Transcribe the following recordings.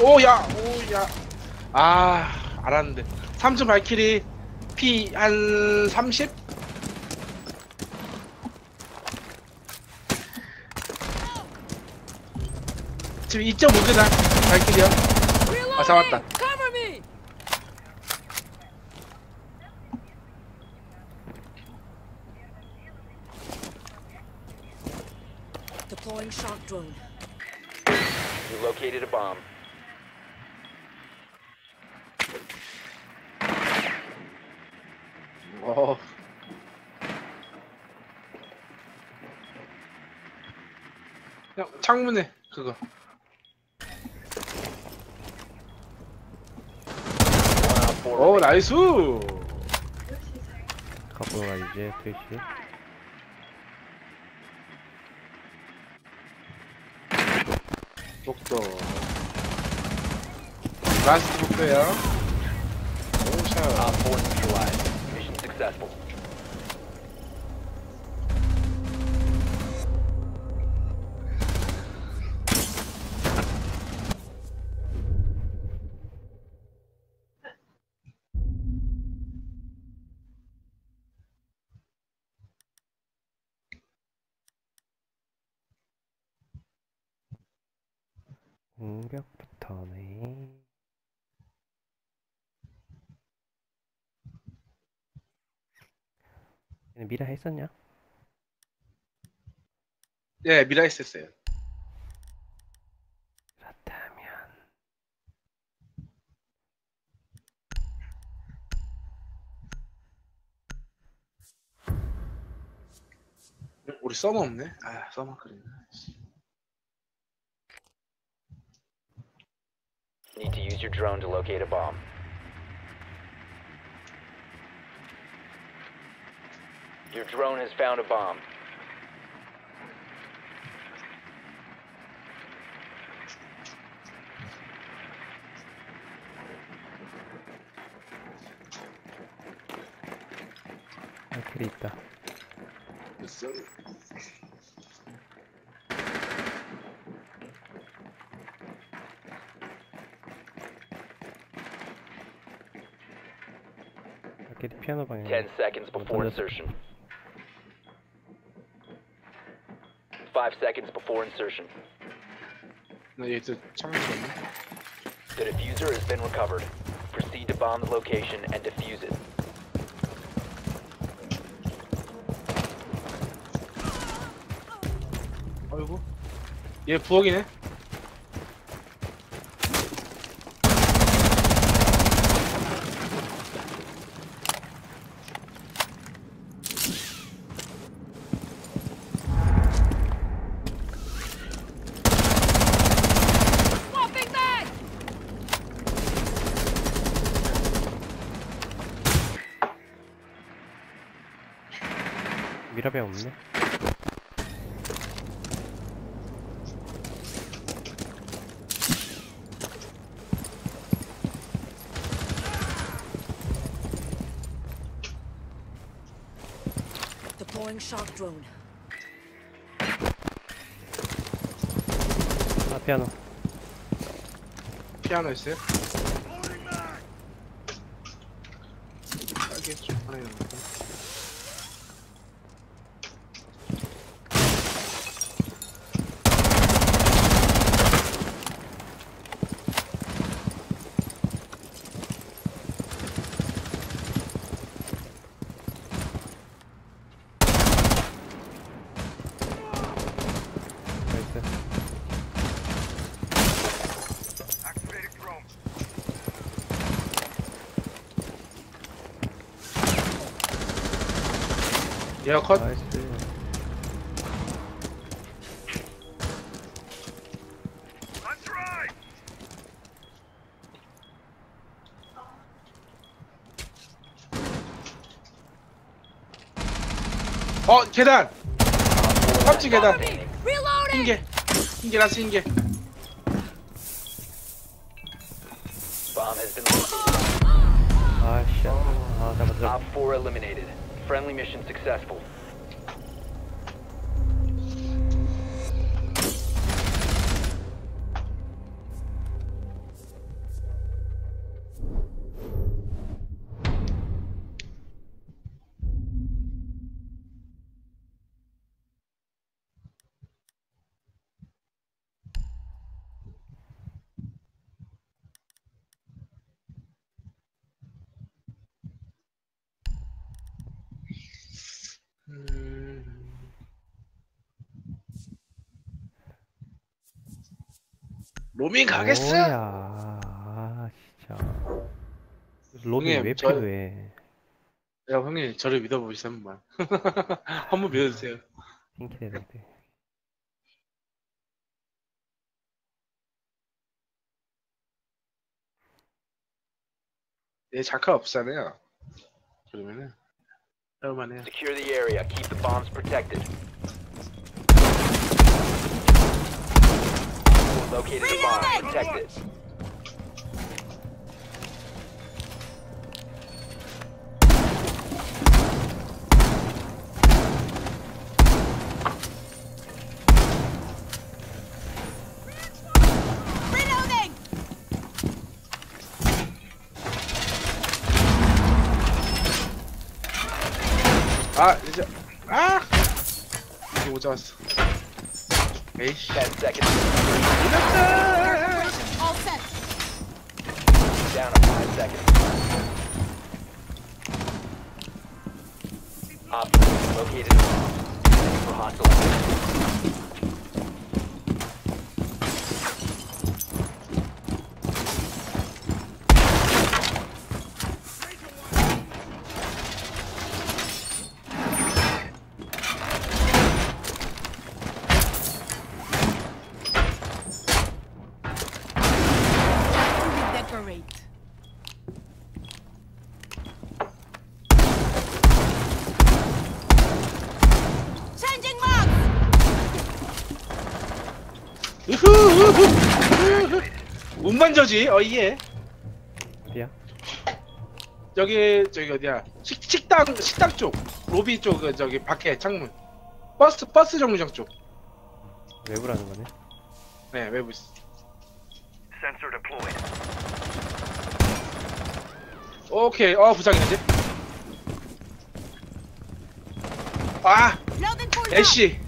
오야 오야. 아 알았는데. 3층 발키리 피 한 30? 지금 2.5개다 발키리야. 아 잡았다 Cover me! Deploying shock drone. You located a bomb. 어. 그냥 창문에 그거. 오. 나이스! 가보가 이제 트위치. 독도. 라스트 독도야. 오샤 미라 했었냐? 예 미라이스 했어요 그렇다면 우리 서머 없네 아 서머 그리네 Need to use your drone to locate a bomb. Your drone has found a bomb. È. Ten seconds before insertion. 5 seconds before insertion. 나 얘도 창문 없네 The diffuser has been recovered. Proceed to bomb the location and defuse it. 아이고 얘 부엌이네 미라배 없네 Deploying shock drone. 아 피아노 피아노 있어요? 싸게 좀 하나 있는 거 나이스 얘가 컷 나이스 어 계단 삽지 계단 Reloading! 흰개 흰개 라스 흰개 Bomb has been located. 아씨 아 잡았다 잡았다 Op 4 eliminated. Friendly mission successful. 로밍 가겠어? 뭐야 아 진짜 로밍 형님, 왜 저- 필요해 야 형님 저를 믿어보시죠 한번. 한번 믿어주세요. 핑키대는데 얘 자카 없잖아요. 그러면은 할만해요. Secure the area. Keep the bombs protected. Located the bomb. Protect it. Reloading! 아 이제 아 이거 못 잡았어. 에이씨. 10 seconds. All set. Down to 5 seconds. Op 4 located the bomb. Ready for hostile action. Decorate. Changing marks! 우후 우후 우후. 운만 저지 어이예. 어디야? 여기 저기 어디야 식, 식당 식당 쪽 로비 쪽 그, 저기 밖에 창문 버스 버스 정류장 쪽. 외부라는 거네 네 외부 있어. 오케이 어 부상이지. 아 애쉬.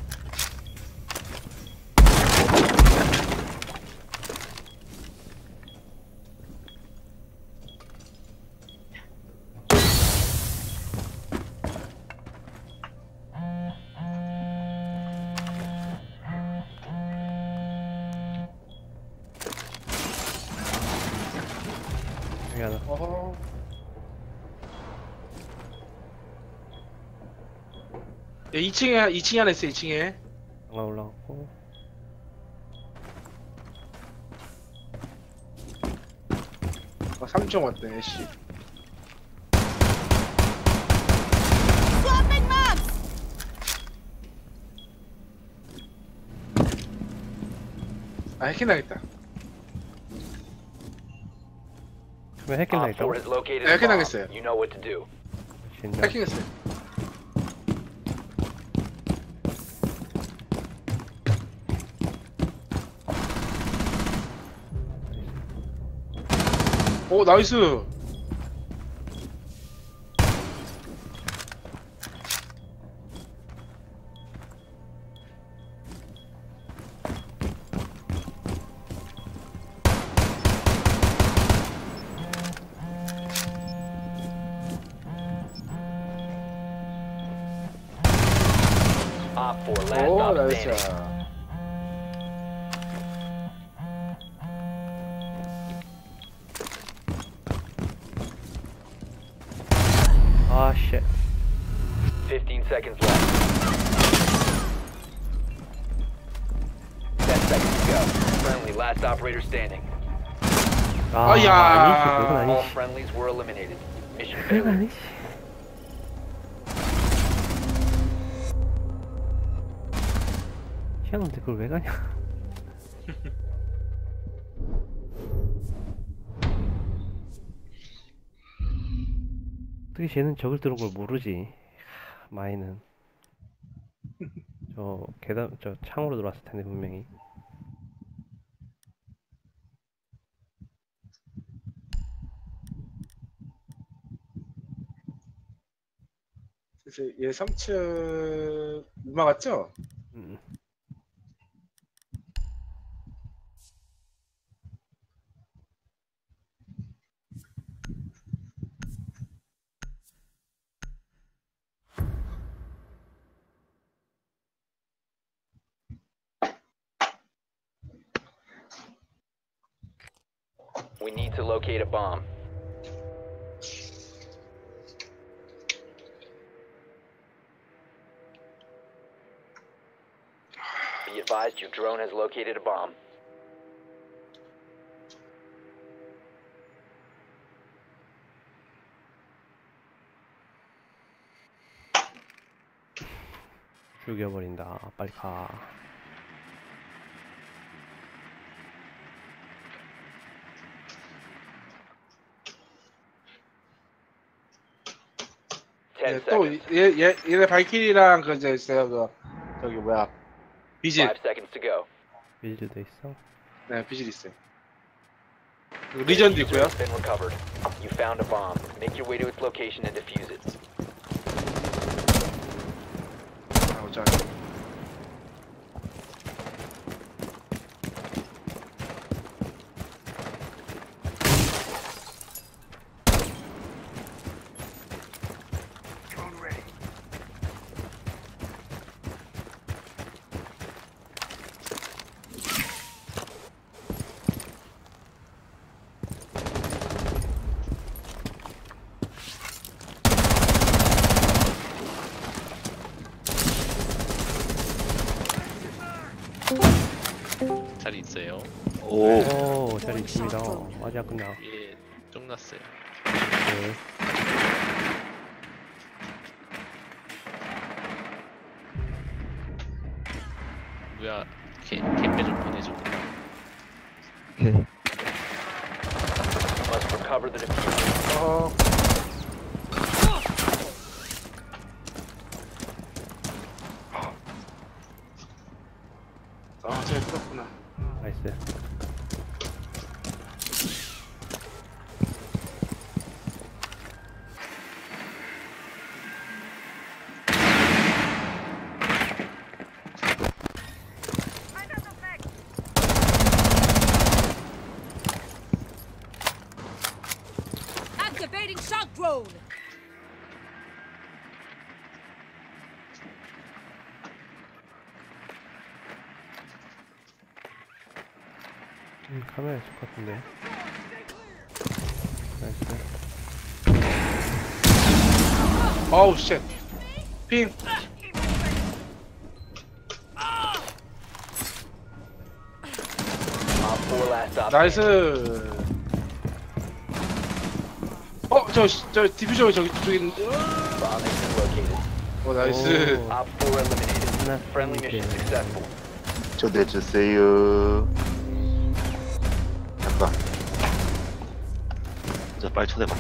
2층에 2층에 하나 있어 2층에. 하나 올라갔고 어, 3층 왔대 애쉬. Swapping marks! 아 해킹 당했다. 왜 해킹 Op 당했다고? 4 has located 네, the bomb. 해킹당했어요. You know what to do. 진짜 해킹했어요. 오 나이스. 어떻게 쟤는 적을 들은 걸 모르지 마이는 저 계단 저 창으로 들어왔을 텐데 분명히 그래서 얘 3층 못 막았죠? 음. We need to locate a bomb. Be advised your drone has located a bomb. 죽여버린다. 빨리 가. 예, 또 seconds. 얘, 얘, 얘네 발키리랑 그 이제 있어요 그 저기 뭐야 비질. 빌드도 있어. 네 비질 있어요 리전도 있고요 been recovered. sea. 음, 카메라 있을 것 같은데. nice. 어우 shit. Ping. OpFor last op. Nice. 어, 저, 저 디퓨저 저기 저기 있는데. Bomb has been located. 어, nice. 오. OpFor eliminated. 하나, Friendly 둘, mission 셋. successful. 초대해주세요. 잠깐. 저 빨리 초대봐.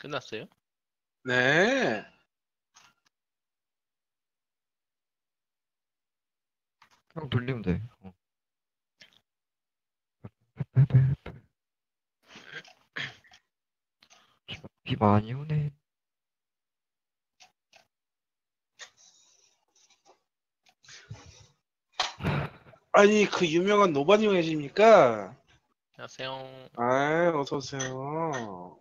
끝났어요? 네. 그냥 돌리면 돼. 어. 비, 비 많이 오네. 아니 그 유명한 노바니 계십니까? 안녕하세요. 아, 어서 오세요.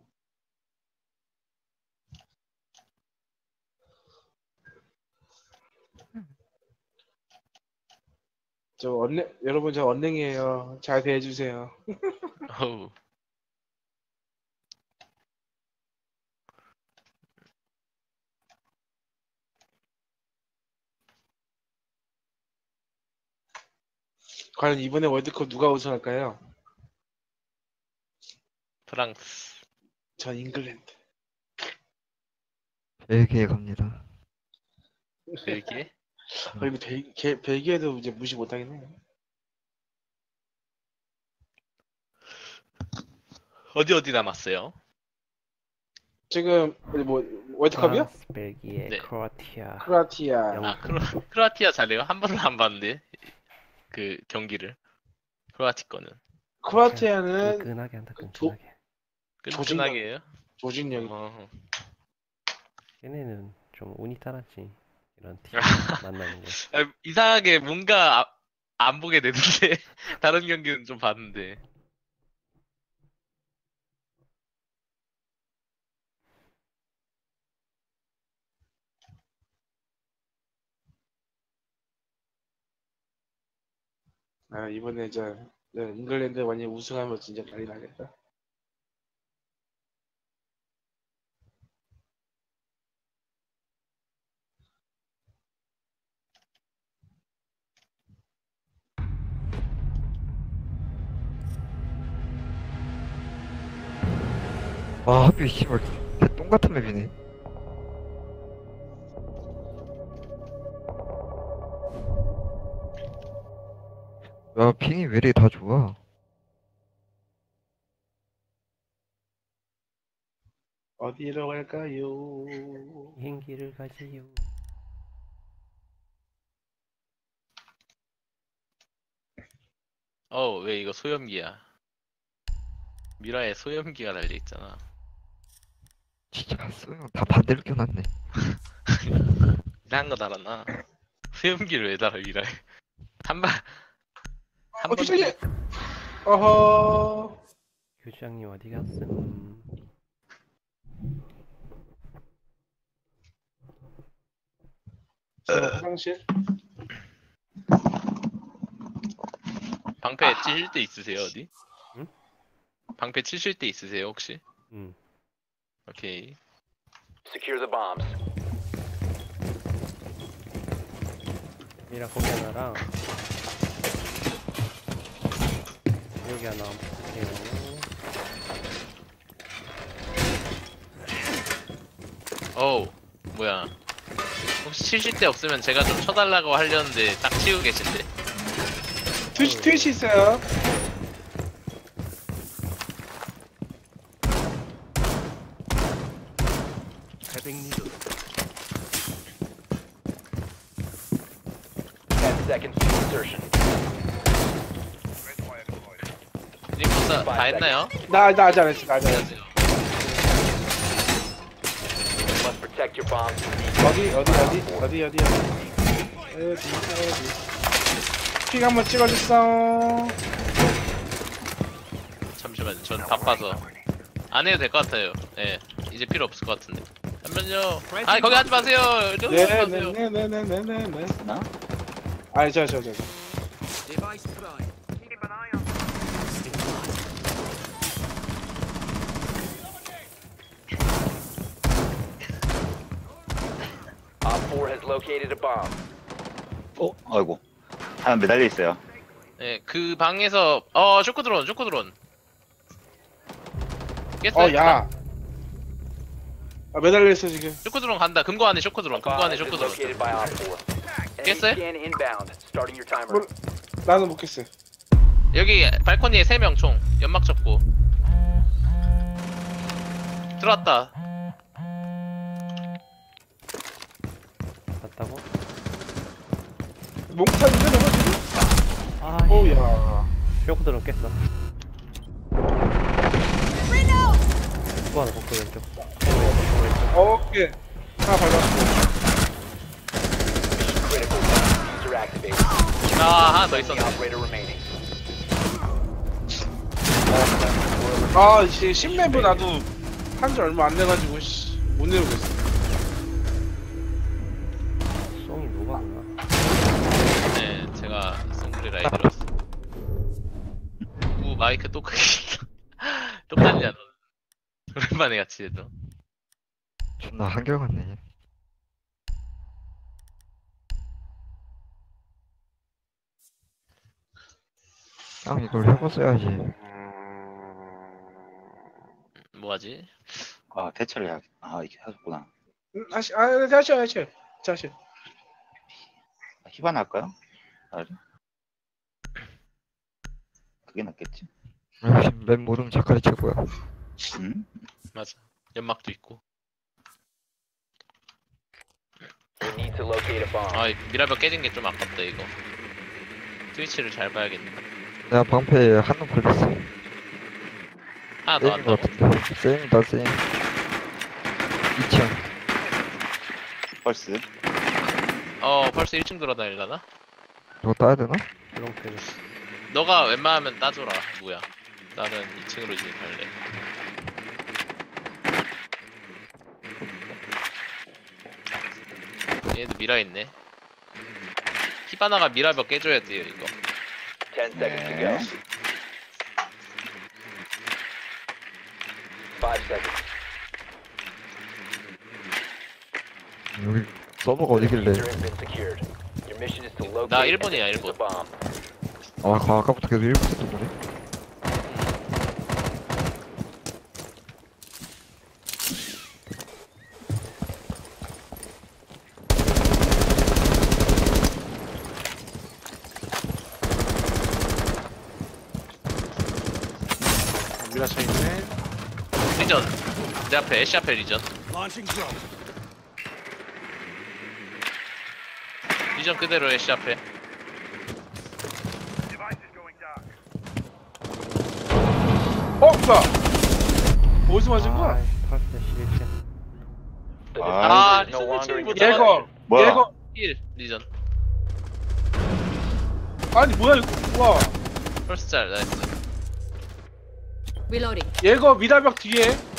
저 언랭 여러분 저 언랭이에요. 잘 대해주세요. 어우, 과연 이번에 월드컵 누가 우승할까요? 프랑스. 전 잉글랜드. 벨기에 갑니다. 벨기에? 어, 이거 벨, 게- 벨기에도 이제 무시 못하겠네. 어디 어디 남았어요? 지금 어디 뭐 월드컵이요? 프랑스, 벨기에, 네. 크로아티아. 크로아티아. 영- 아 크로, 크로아티아 잘해요? 한 번도 안 봤는데 그 경기를 크로아티 거는 크로아티아는 끈끈하게 한다 끈끈하게. 끈끈하게 해요? 조직력이. 어, 얘네는 좀 운이 따랐지. 이런 팀 만나는 게. 아, 이상하게 뭔가 아- 안 보게 되는데 다른 경기는 좀 봤는데 아 이번에 저 저 잉글랜드 완전 우승하면 진짜 난리 나겠다. 아 하필 씨발 개똥 같은 맵이네. 야 핑이 왜 이리 다 좋아? 어디로 갈까요? 비행기를 가지요. 어 왜 이거 소염기야 미라에 소염기가 달려 있잖아 진짜 소용 다 반대로 껴놨네. 이상한 거 달았나 소염기를 왜 달아 미라에 한발 한어 번- 주장님. 어허. 교주장님 어디 갔음? 저 화장실. 방패 치실 때 있으세요 어디? 응? 방패 치실 때 있으세요 혹시? 음. 오케이 Secure the bombs. 미라 거기 하나랑 여기 하나 볼게요. 어우 뭐야 혹시 치실 때 없으면 제가 좀 쳐달라고 하려는데 딱 치우고 계신데 트위치 트위치 있어요. 했나요? 나, 나 아직 안 했어, 나 아직 안 했어. Must protect your bombs. 어디, 어디, 어디, 어디, 어디, 어디. 어디, 어디. 픽 한번 찍어줬어. 잠시만요, 전 바빠서. 안 해도 될 것 같아요. 예. 이제 필요 없을 것 같은데. 잠시만요. 아, 거기 하지 마세요. 저기 네, 하지 마세요. 네네네네네네네. 나? 아니, 저, 저, 저. 저. Bomb. 어, 아이고. 하나 매달려 있어요. 예, 그 방에서 어 쇼크 드론 쇼크 드론 깼어요? 어 야. 아 매달려 있어 지금. 쇼크 드론 간다 금고 안에 쇼크 드론 금고 안에 쇼크 드론 located by Op 4. Enemy Yes, sir. scan inbound. Starting your timer. 뭘- 나는 못 겠어. 여기 발코니에 3명 총 연막 접고 들어왔다 갔다고? 몽탄인데 너가 지금? 아, 오야. 쇼크들은 깼어. 또 하나 복도 왼쪽. 오케이. 하나 밟았어. Critical. User activated. 아 하나 더 있었네 operator remaining. 아 이제 신맵을 나도 한 지 얼마 안 돼가지고 씨, 못 내려고 있어. 마이크 또 크게 똑같냐 너 오랜만에 같이 해도 존나 한결같네. 형 이걸 해봤어야지. 뭐하지? 아 대처를 해야 아 이게 하셨구나 음, 하시, 아, 다시, 다시, 다시. 아, 히바나 할까요? 아, 그게 낫겠지 역시 맨 모름 작가리 최고야. 음? 맞아. 연막도 있고. We need to locate a bomb. 아, 미라벽 깨진 게 좀 아깝다, 이거. 트위치를 잘 봐야겠네. 내가 방패에 한놈 걸렸어. 하나 더 세임인. 같은데. 세임이다 세임. 2층. 펄스 어, 벌써 1층 돌아다닐라나? 이거 따야 되나? 너가 웬만하면 따줘라, 뭐야. 나는 2층으로 진입할래. 얘도 미라 있네. 히바나가 미라벽 깨줘야 돼요, 이거. 10 seconds to 네. go. 5 seconds. 여기 서버가 어디길래? Diffuser has been secured. Your mission is to locate 나 and 일본이야, defuse the 일본. bomb. 아 가- 아까부터 계속 1분 했던 거네. 미라 차 있네. 리전. 내 앞에, 애쉬 앞에 리전. 리전 그대로 애쉬 앞에. 어, 뭐야? 어디서 맞은 거야? 아, 펄스 11층 The 아. 뭐야 얘거, 1 리전. 아니, 뭐야, 이거. 와. 펄스 짤, nice. Reloading. 예거 미라벽 뒤에.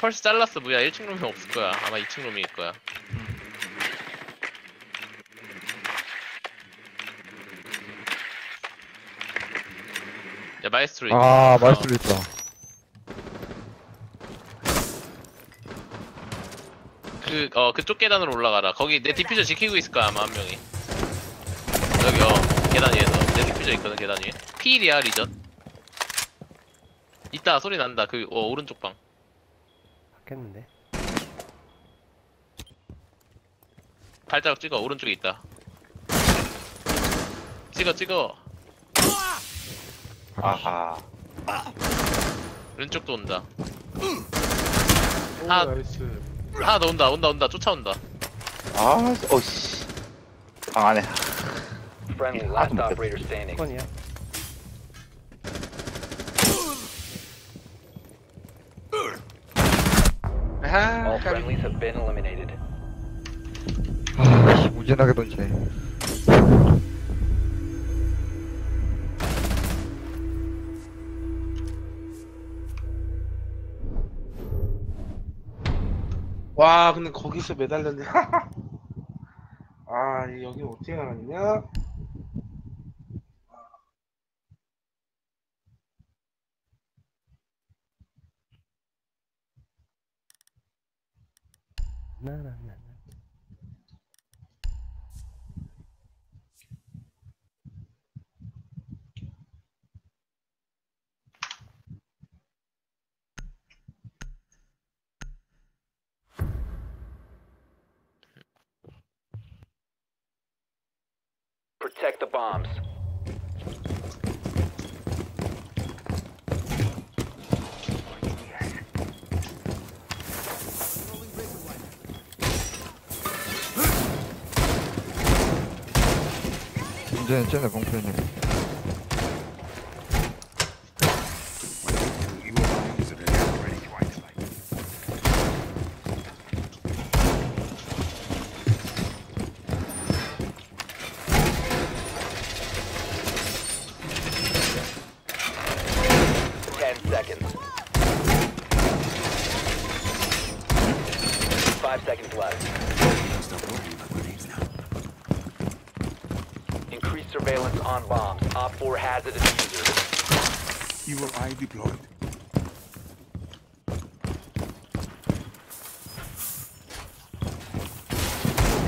펄스 잘랐어. 뭐야 1층 룸이 없을 거야. 아마 2층 룸일 거야. 야 마이스트로 있다. 아 말수도 있다. 그, 어, 그쪽 계단으로 올라가라. 거기 내 디퓨저 지키고 있을 거야 아마 한 명이. 여기 어 계단 위에서. 내 디퓨저 있거든 계단 위에. 필이야 리전. 있다 소리 난다. 그 어, 오른쪽 방 바뀌었는데. 발자국 찍어. 오른쪽에 있다. 찍어 찍어. 아하. 왼쪽도 온다. 오, 아. nice. 하나 더 온다 온다 온다. 쫓아온다. 아 어씨. 방 안에. Friendly 아, last 뭐, operator standing. 건이야 아, All 까비. friendlies have been eliminated. 아, 씨, 무진하게 던지네. 와, 근데 거기서 매달렸네. 아, 여기 어떻게 나갔냐? 나나나 Protect the bombs. 문제는 쟤네 봉편이. Ten seconds. Five seconds left. Increased surveillance on bombs. Op 4 has a diffuser. UAI deployed.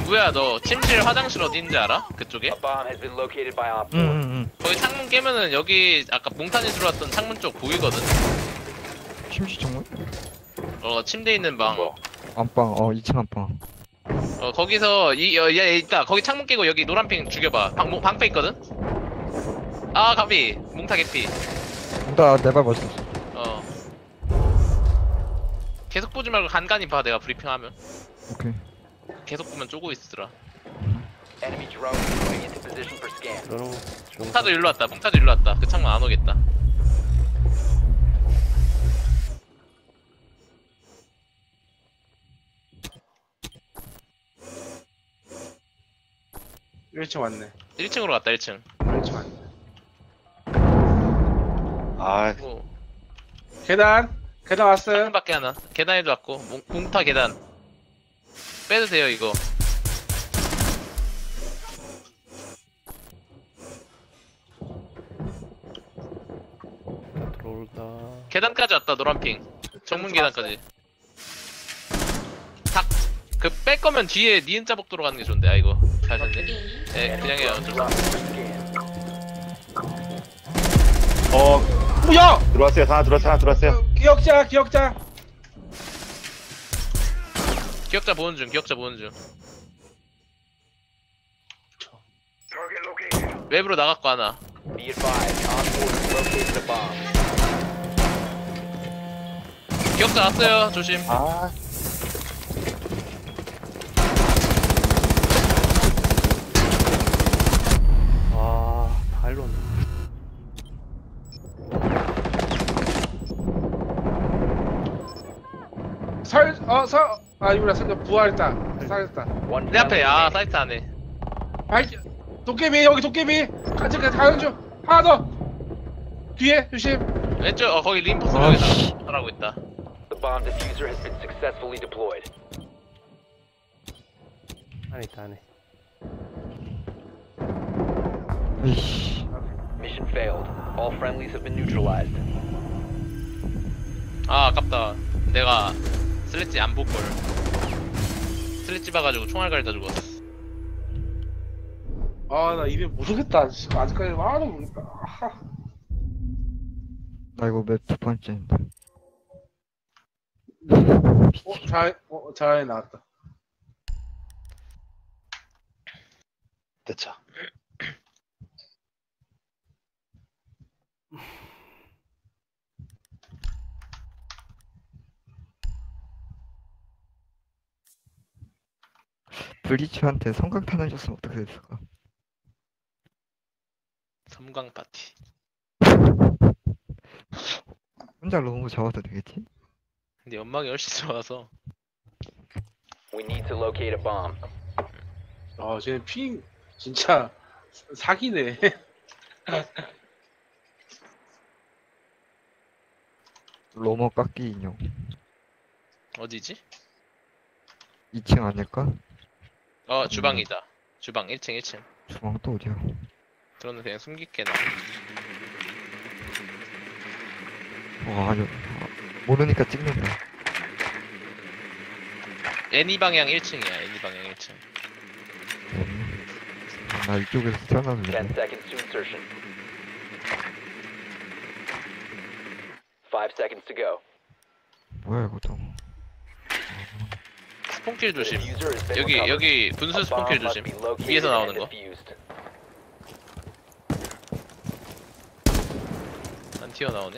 구 야 너 침실 화장실 어디 있는지 알아? 그쪽에? A bomb has been located by Op 4. 응응응 거기 창문 깨면은 여기 아까 몽탄이 들어왔던 창문 쪽 보이거든? 심시 정말? 어 침대 있는 방 안방 어 2층 안방 어 거기서 이 어, 얘 있다 거기 창문 깨고 여기 노란핑 죽여봐 방, 몽- 방패 있거든? 아 가비 몽타 개피 나 내발 맞았어 어 계속 보지 말고 간간히 봐 내가 브리핑하면 오케이 계속 보면 쪼고 있으더라. Enemy drone moving into position for scan. 그럼 좀 몽타도 일로 왔다. 몽타도 일로 왔다. 그 창문 안 오겠다. 일층 왔네. 1층으로 갔다 1층. 1층 왔네. 아, 뭐. 계단? 계단 왔어요? 창문밖에 하나. 계단에도 왔고 몽, 몽타 계단 빼도 돼요 이거 다 들어올다. 계단까지 왔다 노란핑 정문 계단까지 탁그 뺄 거면 뒤에 니은 자복 들어가는 게 좋은데 아 이거 잘 됐네 예 그냥 해요 없어 어, 뭐야 들어왔어요. 하나 들어왔어요. 하나 들어왔어요. 기억자 기억자 기억자 보는 중 기억자 보는 중. 외부로 나갔고 하나. Be advised, Op 4 has located a bomb. 기억자 왔어요. 조심. 아, 아, 다 일로 온다. 설어서 아니구나 설부 부활했다 살았다 One 내 앞에 아 remaining. 사이트 안에 아이 도깨비 여기 도깨비 같이 같이 가는 중 하나 더 뒤에 조심 왼쪽 어 거기 림포스 아, 씨. 하고 있다 The bomb diffuser has been successfully deployed. 안에 있다, 안에. 이씨 Mission failed. All friendlies have been neutralized. 아 아깝다 내가 슬래지 안 볼걸 슬래지 봐가지고 총알 갈다 죽었어. 아 나 입에 모르겠다. 지금 아직까지 하나도 모르겠다. 아, 나 이거 맵 두 번째인데. 어, 잘, 어, 잘 나왔다. 됐죠. 브리츠한테 성광탄 해줬으면 어떻게 됐을까 섬광 파티 혼자 로고 잡아도 되겠지? 근데 연막이 훨씬 좋아서 We need to locate a bomb. 아 쟤는 핑 진짜 사기네 로머 깎기 인형 어디지? 2층 아닐까? 어 주방이다. 주방 1층 1층. 주방 또 어디야? 들어는 그냥 숨길게 나. 와 아니 아, 모르니까 찍는다. 애니 방향 1층이야 애니 방향 1층. 음. 나 이쪽에서 태어나는 10데 seconds to insertion. 5 seconds to go. 뭐야 이것도 스폰킬 조심 여기. 여기 분수 스폰킬 조심 위에서 나오는 거. 안 튀어나오네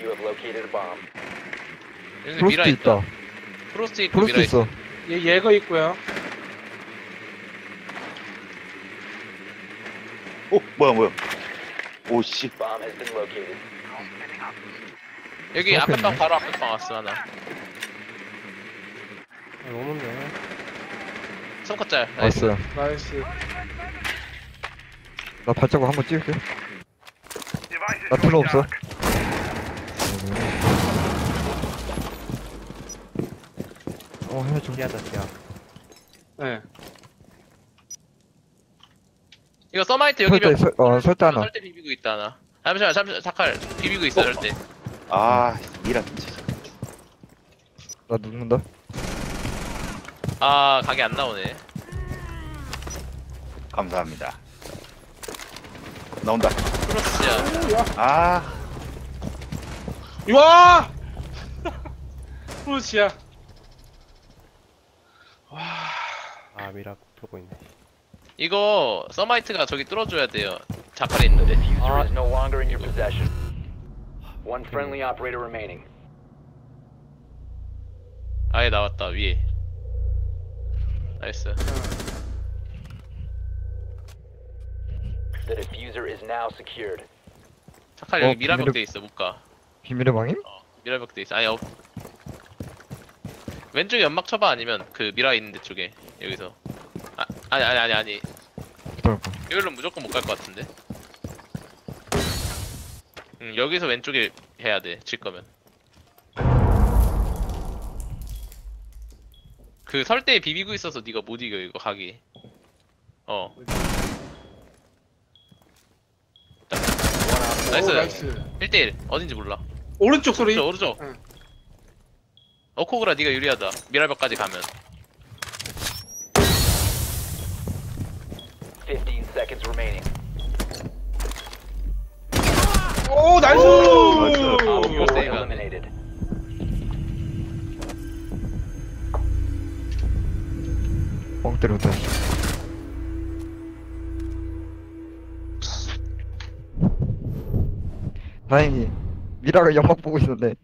You have located a bomb. 여기 미라 프로스트 있다 있다 프로스트 있고 미라 프로스트 있어 있어 얘 예거 있고요 오, 뭐야, 뭐야. 오, 씨. Bomb has been located. 여기 앞에 그렇겠네. 방 바로 앞에 방 왔어 하나 아, 오는데. 성컷짤 nice 왔어요 nice 나 발자국 한번 찍을게. 나 필요 없어. 어, 해줘. 피하다 피하 네. 이거 서마이트 여기 설대, 몇 설, 어, 설대 하나. 설대 비비고 있다 하나 잠시만 잠시만 사칼 비비고 있어 설대 아, 미라 진짜. 나 눕는다. 아 각이 안 나오네 감사합니다. 나온다. 크로스야 아, 와! 프로시야. 아 미라 뚫고 있네 이거 서마이트가 저기 뚫어줘야 돼요 자칼에 The 있는데 diffuser Ah. is no longer in your possession. One friendly operator remaining. 아예 나왔다 위에 nice The defuser is now secured. 자칼 어, 여기 미라벽 비밀의- 돼 있어 못 가 비밀의 방임? 미라벽 돼 있어 아니 어 왼쪽에 연막 쳐봐 아니면 그 미라 있는 데 쪽에 여기서 아 아니 아니 아니 아니 기다려봐. 여기로 무조건 못 갈 것 같은데 응 여기서 왼쪽에 해야 돼질 거면 그 설대에 비비고 있어서 네가 못 이겨 이거 가기 어 nice. 오, nice. 1대1 어딘지 몰라 오른쪽 소리. 오른쪽 오른쪽 응. ACOG라 네가 유리하다 미라벽까지 가면 15 seconds remaining. 오, nice! Op 오, 4 세이브. eliminated. 뻥 때렸다. 다행히 미라가 연막 보고 있었네.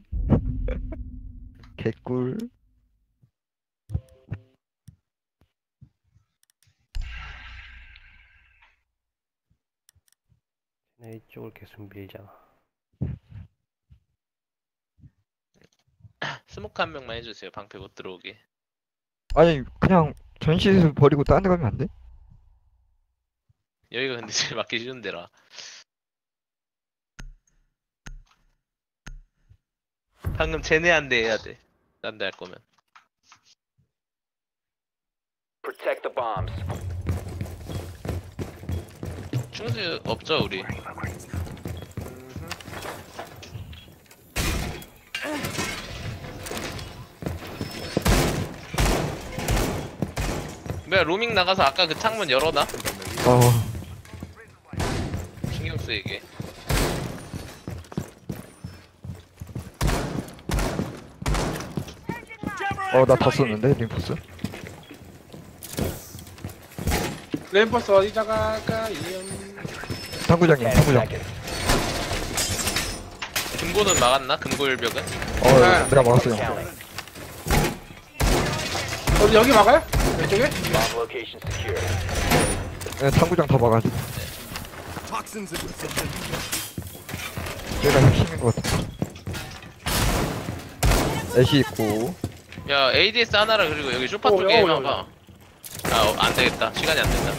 개꿀. 내 이쪽을 계속 밀잖아. 스모크 한 명만 해주세요 방패 못 들어오게. 아니 그냥 전시에서 버리고 딴데 가면 안 돼? 여기가 근데 제일 맞기 쉬운 데라. 방금 쟤네한테 해야 돼 딴 데 할 거면 Protect the bombs. 충수 없죠 우리 뭐야 로밍 나가서 아까 그 창문 열어놔 어. 신경 쓰이게 어, 나 다 썼는데, 림포스? 램퍼스 어디다가 갈까요? 탕구장님, 10 탕구장. seconds. 금고는 막았나? 금고 일벽은? 어, 네. 내가 막았어요. 어디 여기 막아요? 왼쪽에? Bomb location secure. 네, 탕구장 다 막아줘. 얘가 핵심인 것 같아. 애쉬 있고. 야 ADS 하나라 그리고 여기 쇼파 어, 쪽에 어, 어, 해봐 아 어, 안되겠다 시간이 안된다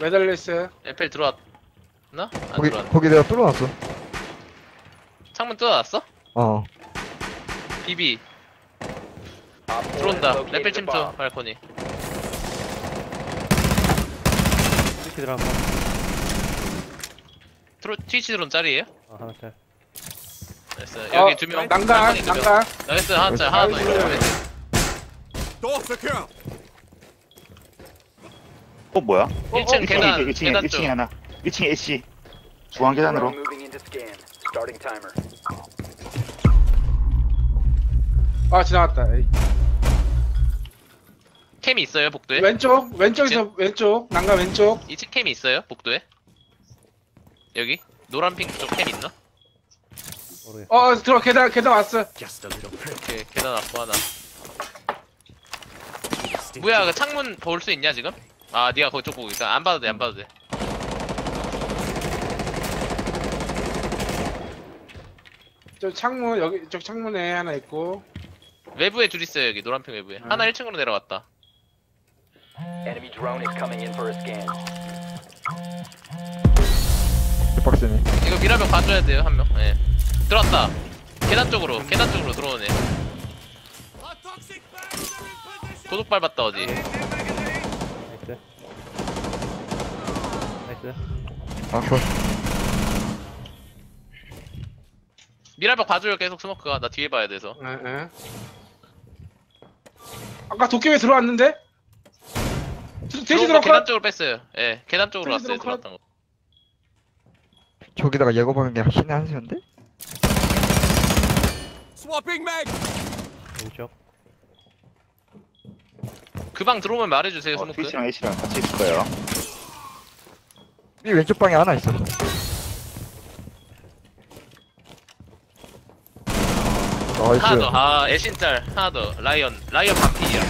매달려 있어요. rappel 들어왔나? 안 거기, 들어왔나? 거기 내가 뚫어놨어. 창문 뜯어놨어? 어. 비비 4 들어온다 rappel 침투. 발코니 이렇게 들어가 트로, 트위치 드론 짤이에요? 아 하나 짤 nice 어, 여기 두명 난간, 난간. nice 하나 짤 하나 더 nice. 있어 어, 뭐야? 1층 계단 1층에, 계단 1층에 쪽 하나. 1층에 애쉬. 중앙 계단으로. Drone moving into scan. Starting timer. 아, 지나갔다. 에이. 캠이 있어요 복도에? 왼쪽, 왼쪽에서 왼쪽, 난간 왼쪽. 2층 캠이 있어요 복도에? 여기? 노란핑 쪽캠 있나? 모르겠어 어, 들어 계단 계단 왔어. 오케이 계단 앞고 하나 뭐야 그 창문 볼 수 있냐 지금? 아 니가 거기 쪽 보고 있다 안 봐도 돼 안 봐도 돼 저 창문 여기 저 창문에 하나 있고. 외부에 둘 있어요 여기 노란 핑 외부에. 하나 1층으로 내려갔다. Enemy drone is coming in for a scan. 빡세네. 이거 미라벽 봐줘야 돼요 한 명. 예. 들어왔다. 계단 쪽으로 계단 쪽으로 들어오네. 도둑 밟았다 어디. nice. nice. 아, 그, 미라벽 봐줘요 계속 스모크가 나 뒤에 봐야 돼서. 예, 예. 아까 도깨비 들어왔는데? 돼- 돼지 들어온 거 계단 쪽으로 뺐어요. 예, 계단 쪽으로 왔어요 들어가- 들어왔던 거. 저기다가 예거 게 신의 한 수인데? 왼쪽. 그 방 들어오면 말해주세요 어, 스모크. 트위치랑 애쉬랑 같이 있을 거예요. 이 왼쪽 방에 하나 있어. nice. 하나 더. 아 애쉬짤 하나 더. 라이언 라이언 반피야.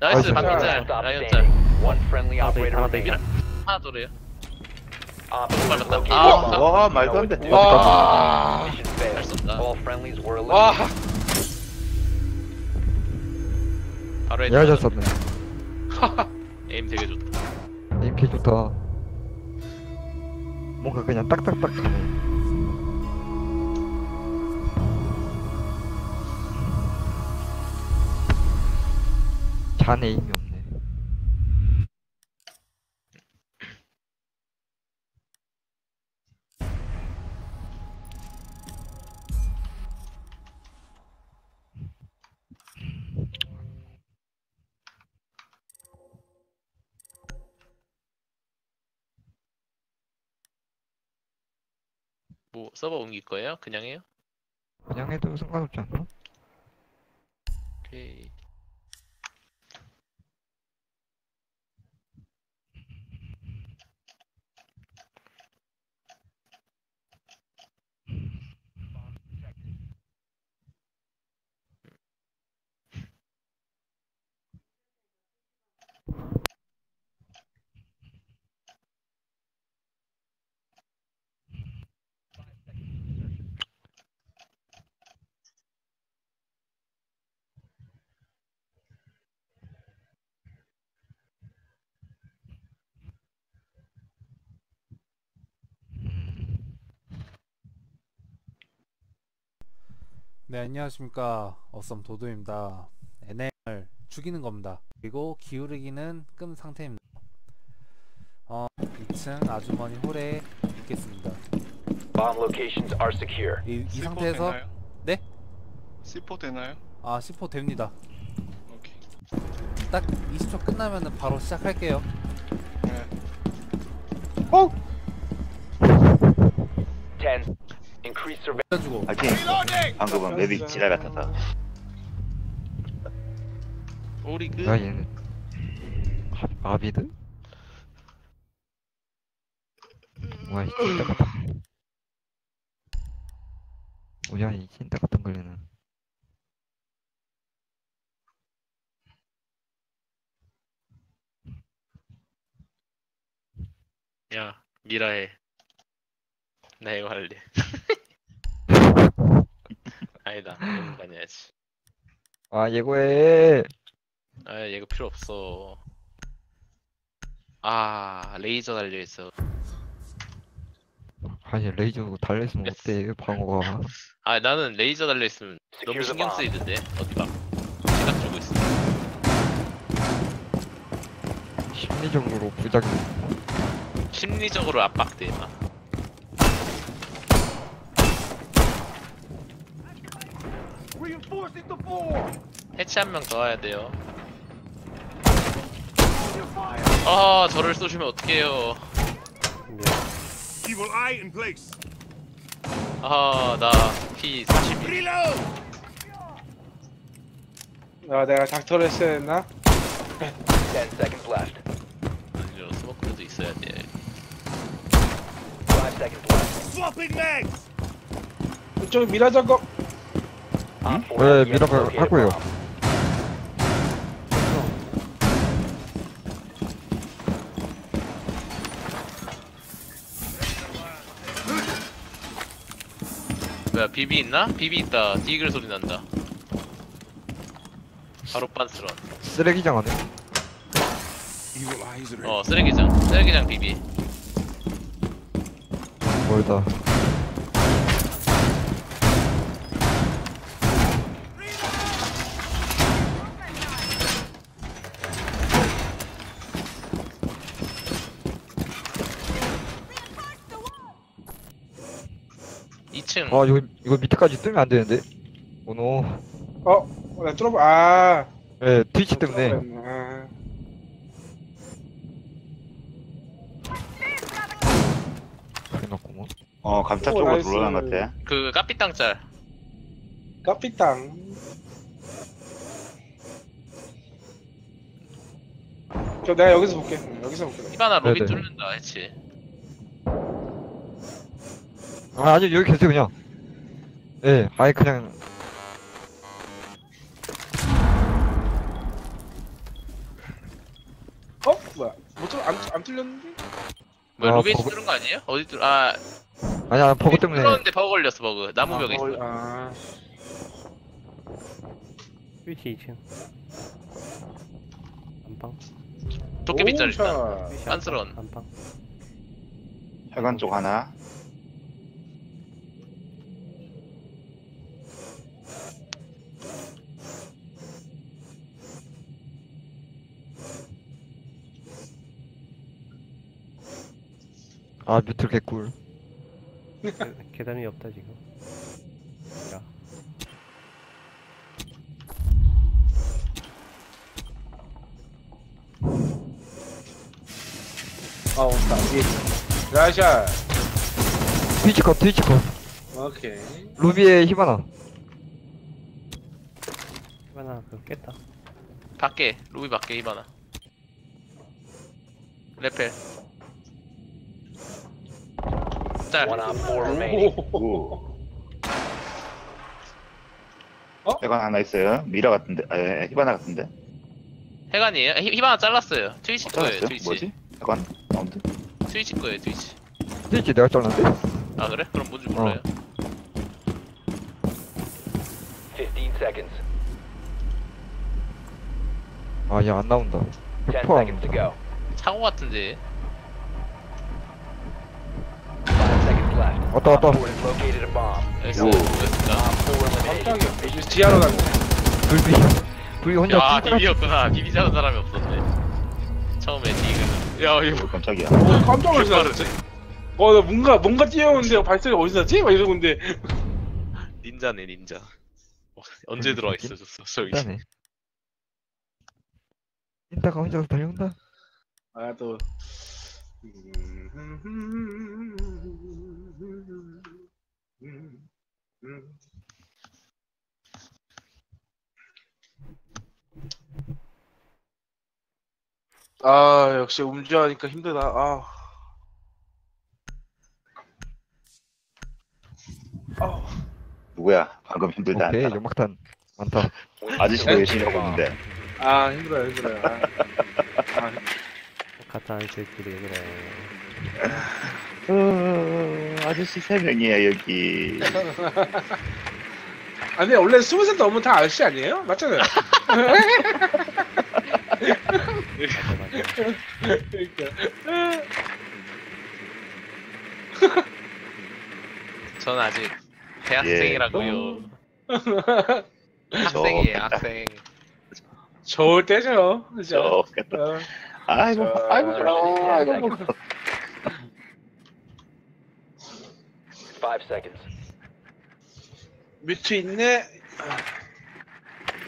nice nice. 반피짤 Stop 라이언 짤. standing. One friendly 하나 더, operator 하나 더 remaining. 하나 더래요. 아, a bomb. 와, 말도 안 돼. 와. 와. 바로 얘가 잘 헤드. 썼네. 에임 되게 좋다. 에임 개 좋다. 뭔가 그냥 딱딱딱 하네. 잔에 에임 이 없네. 뭐 서버 옮길 거예요? 그냥 해요? 그냥 해도 상관없지 않나? 오케이. 네 안녕하십니까 어썸 도도입니다 NM을 죽이는 겁니다 그리고 기울이기는 끔 상태입니다 어 2층 아주머니 홀에 있겠습니다 Bomb locations are secure. 이, 이 상태에서 네? C4 되나요? 아 C4 됩니다 오케이. 딱 20초 끝나면은 바로 시작할게요 네. Ten. 해주고. 방금은 맵이 지랄 같아서. 우리 그야 얘는 아, 아비드? 와, 이 진짜 같다. 뭐야, 이 진짜 같은 걸리는. 야 미라해. 나 이거 할래. 아니다. 거 아니야지. 아, 예거해. 아 얘가 필요 없어. 아 레이저 달려 있어. 아니, 레이저 달려있으면 어때, 방어가. 아 나는 레이저 달려 있으면 너무 신경. 쓰이던데 어디 봐. 시각 주고 있어. 심리적으로 부작용. 심리적으로 압박돼 막. 해치 한 명 더 와야 돼요. 아 저를 쏘시면 어떡해요. 아나 P 40. 아, 내가 닥터를 했어야 했나? Ten seconds left. 아니요 스모크도 있어야 돼. Five seconds left. 이쪽 미라 작업. Op four 왜 미라가 a 하고요? bomb. 뭐야 비비 있나? 비비 있다 디글 소리 난다 바로 빤스런 쓰레기장 안에 어 쓰레기장 쓰레기장 비비 멀다 이층 아 이거 이거 밑에까지 뜨면 안 되는데 오노 어, 나 뚫어봐. 아. 예 트위치 때문에 아. 해놓고 어 감타 오, 쪽으로 나이스. 들어간 것 같아. 그 까삐땅 짤 까삐땅. 저 내가 여기서 볼게. 응, 여기서 볼게. 히바나 로비 네네. 뚫는다 했지 아 아니 여기 계세요 그냥 예 아예 그냥 어? 뭐야? 못 뚫, 안, 안 뚫렸는데? 뭐야 아, 로비 버그- 뚫은 거 아니에요? 어디 뚫.. 아 아니야 버그 때문에 뚫었는데 버그 걸렸어 버그 나무 벽에 있어 아, 트위치 2층. 안방. 도깨비짤 일단 오차. 트위치 빤스런. 안방. 혈관 쪽 하나. 아 뮤틀 개꿀 계- 계단이 없다 지금. 야. 아, 온다. 위에. 라샤. 트위치 컷 트위치 컷 오케이. 루비의 히바나 하나 그 깼다. 밖에 로비 밖에 히바나 레펠 짤 One op four remaining. 오. 오. 혈관 하나 있어요. 미라 같은데. 에 히바나 같은데. 현관이에요? 히, 히바나 잘랐어요 트위치 거예요 잘랐어요? 트위치 뭐지? 현관 사운드. 트위치 거예요 트위치 트위치 내가 잘랐는데 아 그래? 그럼 뭔지 몰라요 15 seconds. 아얘안 나온다 10 100%안 seconds to go. 차고 같은데 left. 왔다 왔다 Op 4 has located a bomb. nice 오. 뭐였을까? Op 4 eliminated. 깜짝이야. 이제 지하로 갔네. 불비 불비 혼자 야 띵띵 비비였구나 비비 자는 사람이 없었네 처음에 디그는 야 이거 오 깜짝이야. 오, 깜짝 놀랐어. 어, 나 뭔가, 뭔가 뛰어오는데 발소리 어디서 났지? 막 이러고 있는데. 닌자네 닌자 어, 언제 들어와 있어졌어 저기 일단해 인타가 혼자서 달려온다 아, 또. 아, 역시 음주하니까 힘들다. 아. 아, 누구야? 방금 힘들다. 오케이 한 사람. 연막탄 많다 아저씨가 열심히 하고 있는데. 아 힘들어요, 힘들어요. 아. 아, 같은 아이들끼리 그래. 어, 아저씨 세 명이야 여기. 아, 근데 원래 스무 살 넘으면 다 아저씨 아니에요? 맞잖아요. 맞아 맞아. 그러니까. 전 아직 대학생이라고요 학생이에요 좋겠다. 학생 좋을 때죠, 그죠? 좋겠다. 어. 아이고, 아이고, 그럼, 아이고. 5 seconds. 뮤트 있네.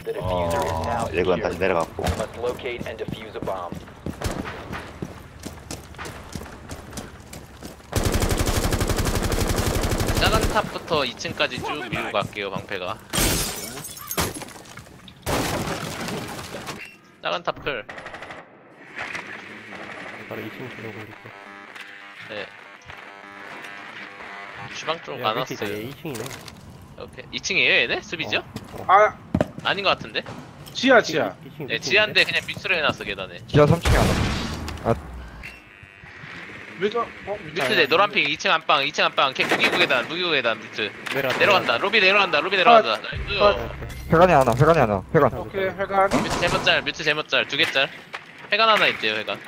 The diffuser is now 어, 레건 다시 secured. 내려갔고. Must locate and defuse a bomb. 작은 탑부터 2층까지 쭉 밀고 갈게요 방패가 작은 탑클 바로 2층 들어오니까. 네 주방 쪽 야, 안 밑에 있다. 왔어요 얘 2층이네. 오케이 2층이에요 얘네? 수비죠? 아, 아닌 것 같은데? 지하, 지하. 2층. 네 지한데 그냥 밑으로 해놨어 계단에 지하 3층에 하나 뮤저 어 뮤트 노란핑 2층 안방 2층 안방 캐 무기고 계단 무기고 계단 뮤트 내려왔다. 내려간다 로비 내려간다 로비 내려간다 나이스. 회관이 하나 회관이 하나 회관 오케이 회관 뮤트 제멋 짤 뮤트 제멋 짤 두 개 짤 회관 하나 있대요 회관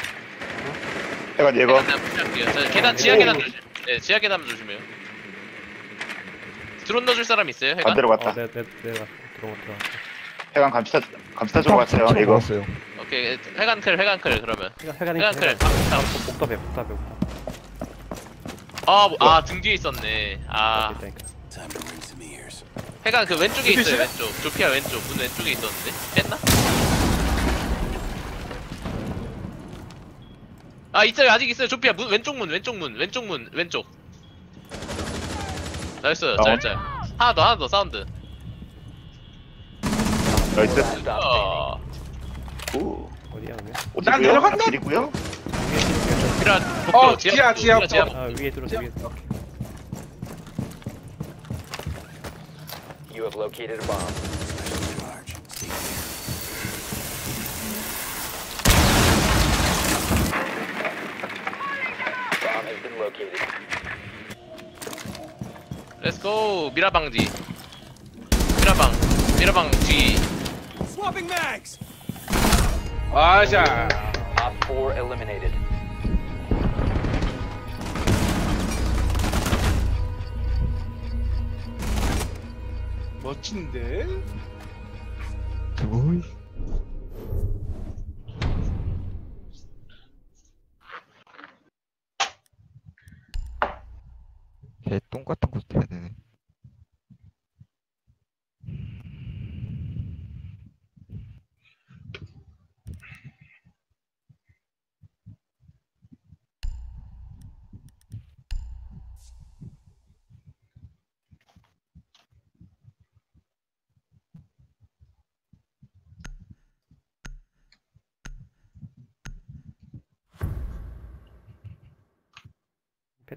해가 예거. 회관 내가 푸시할게요 저 계단 지하 계단 조심 네 지하 계단 조심해요 드론 넣어줄 사람 있어요 회관? 반대로 어, 갔다. 내, 내, 내가 들어가 들어가. 해관 감시타 감시타 쪽 갔어요. 이거. 먹었어요 오케이 회관 클 회관 클 그러면 회관이 회관 클 복답해 복답해 복답. 아아등 뒤에 있었네 아 있다니까. 회관 그 왼쪽에 있어요 조피실에? 왼쪽 조피아 왼쪽 문 왼쪽에 있었는데 뺐나? 아 있어요 아직 있어요 조피아 문 왼쪽 문 왼쪽 문 왼쪽 문 왼쪽 nice 다운. 짤짤 하나 더 하나 더 사운드 nice. 어 오. 어디야 그냥? 난 내려간다. 길이고요. 복도 어, 지하, 지하, 지하. 아 위에 들어서 위에. You have located a bomb. Bomb has been located. 렛츠고 미라방 뒤. 미라방. 미라방 뒤. 아자 Op 4 eliminated. 멋진데? 두이 개똥 같은 것도 해야 되네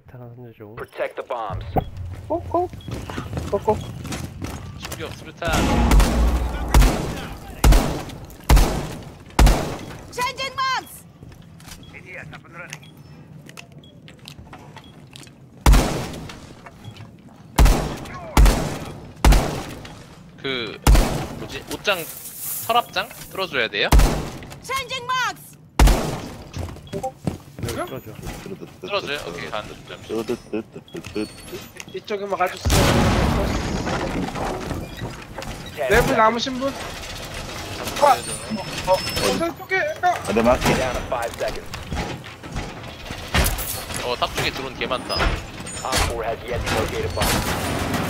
페타 하나 던져줘. Protect the bombs. 꼭꼭 꼭꼭 충격 수류탄 Changing mags! 그 뭐지 옷장 서랍장 틀어줘야 돼요? Changing mags! 들어줘. 틀어줘요? 오케이 뜨뜨뜨뜨뜨. 이쪽에만 가주세요 Ten 내부 seconds. 남으신 분 아! 어 어서 쪽에 아, Down to 5 seconds. 어탑 쪽에 드론 개 많다 Op 4 has yet to locate a bomb.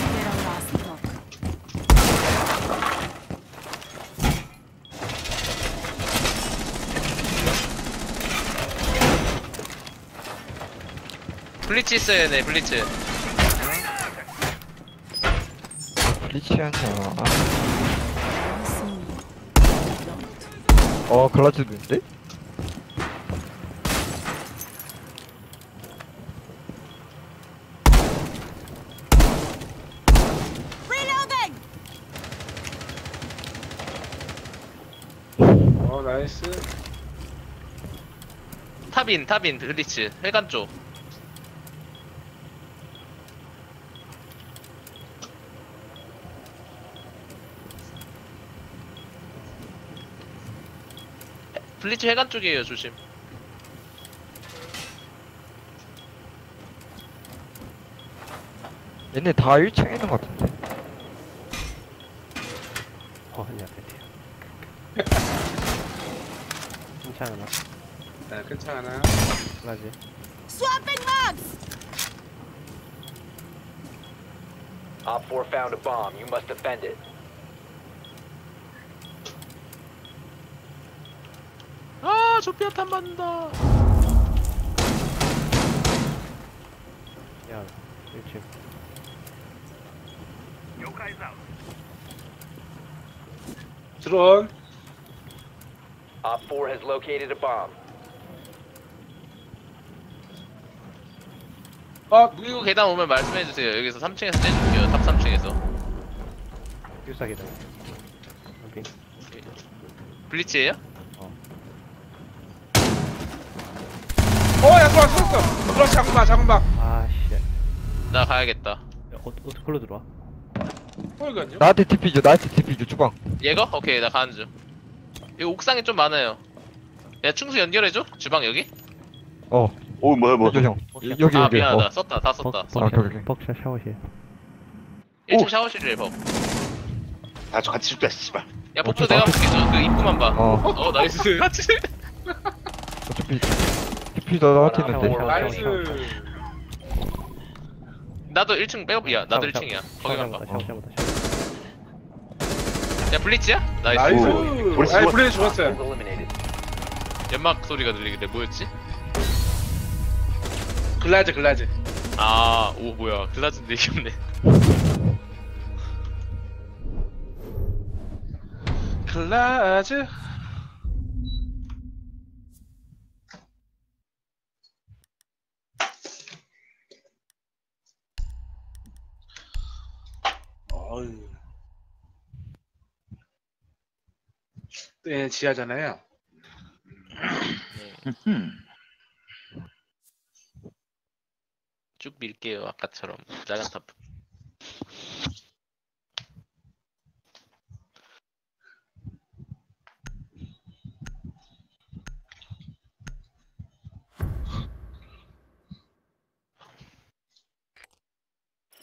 블리츠 있어요 네 블리츠. 리치하냐 어 글라즈도 있는데? Reloading! 어 나이스. 탑인 탑인 블리츠. 회관 쪽 블리츠 회관 쪽이에요 조심 얘네 다 1층에 있는 것 같은데 어 아니야 페티야. 괜찮아. 네 괜찮아 플라지. Swapping mags! Op 4 found a bomb. You must defend it. 아 조피아 탄 맞는다 야 1층. 드론 Op 4 has located a bomb. 어 무기고 계단 오면 말씀해 주세요 여기서 3층에서 째줄게요 탑 3층에서 필사기다. 오케이. 블리츠예요? 어. 어야 쏘았어 쏘았어 그렇지 장마 장마 아씨. 야, 나 가야겠다. 어, 어떻게 걸로 들어와? 보이거든요? 나한테 TP 줘 나한테 TP 줘 주방. 얘거? 오케이 나 가는 중. 이거 옥상에 좀 많아요. 야 충수 연결해줘? 주방 여기? 어. 오 뭐야 뭐야. 여기 형. 여기 아 여기. 미안하다. 어. 썼다 다 썼다. 아, 오케이, 오케이. 벅샷 샤워실. 1층 샤워실이래 법아저 같이 죽자 씨발. 야 복도 어, 내가 저 볼게 저그 입구만 봐. 어. 어 나이스. 같이. 어차피 다 나한테 있는데? nice. 나도 1층 빼고 야. 나도 샤워, 1층이야. 샤워 거기만 잘못다 봐. 샤워 잘못다 샤워 야 블리츠야? nice. nice. 우리 아니 블레이 죽었어요. 연막 소리가 들리길래 뭐였지? 글라즈 글라즈. 아, 오 뭐야. 글라즈인데 이겼네. 글라즈 어휴. 네, 지하잖아요. 음. 쭉 밀게요 아까처럼 작은 탑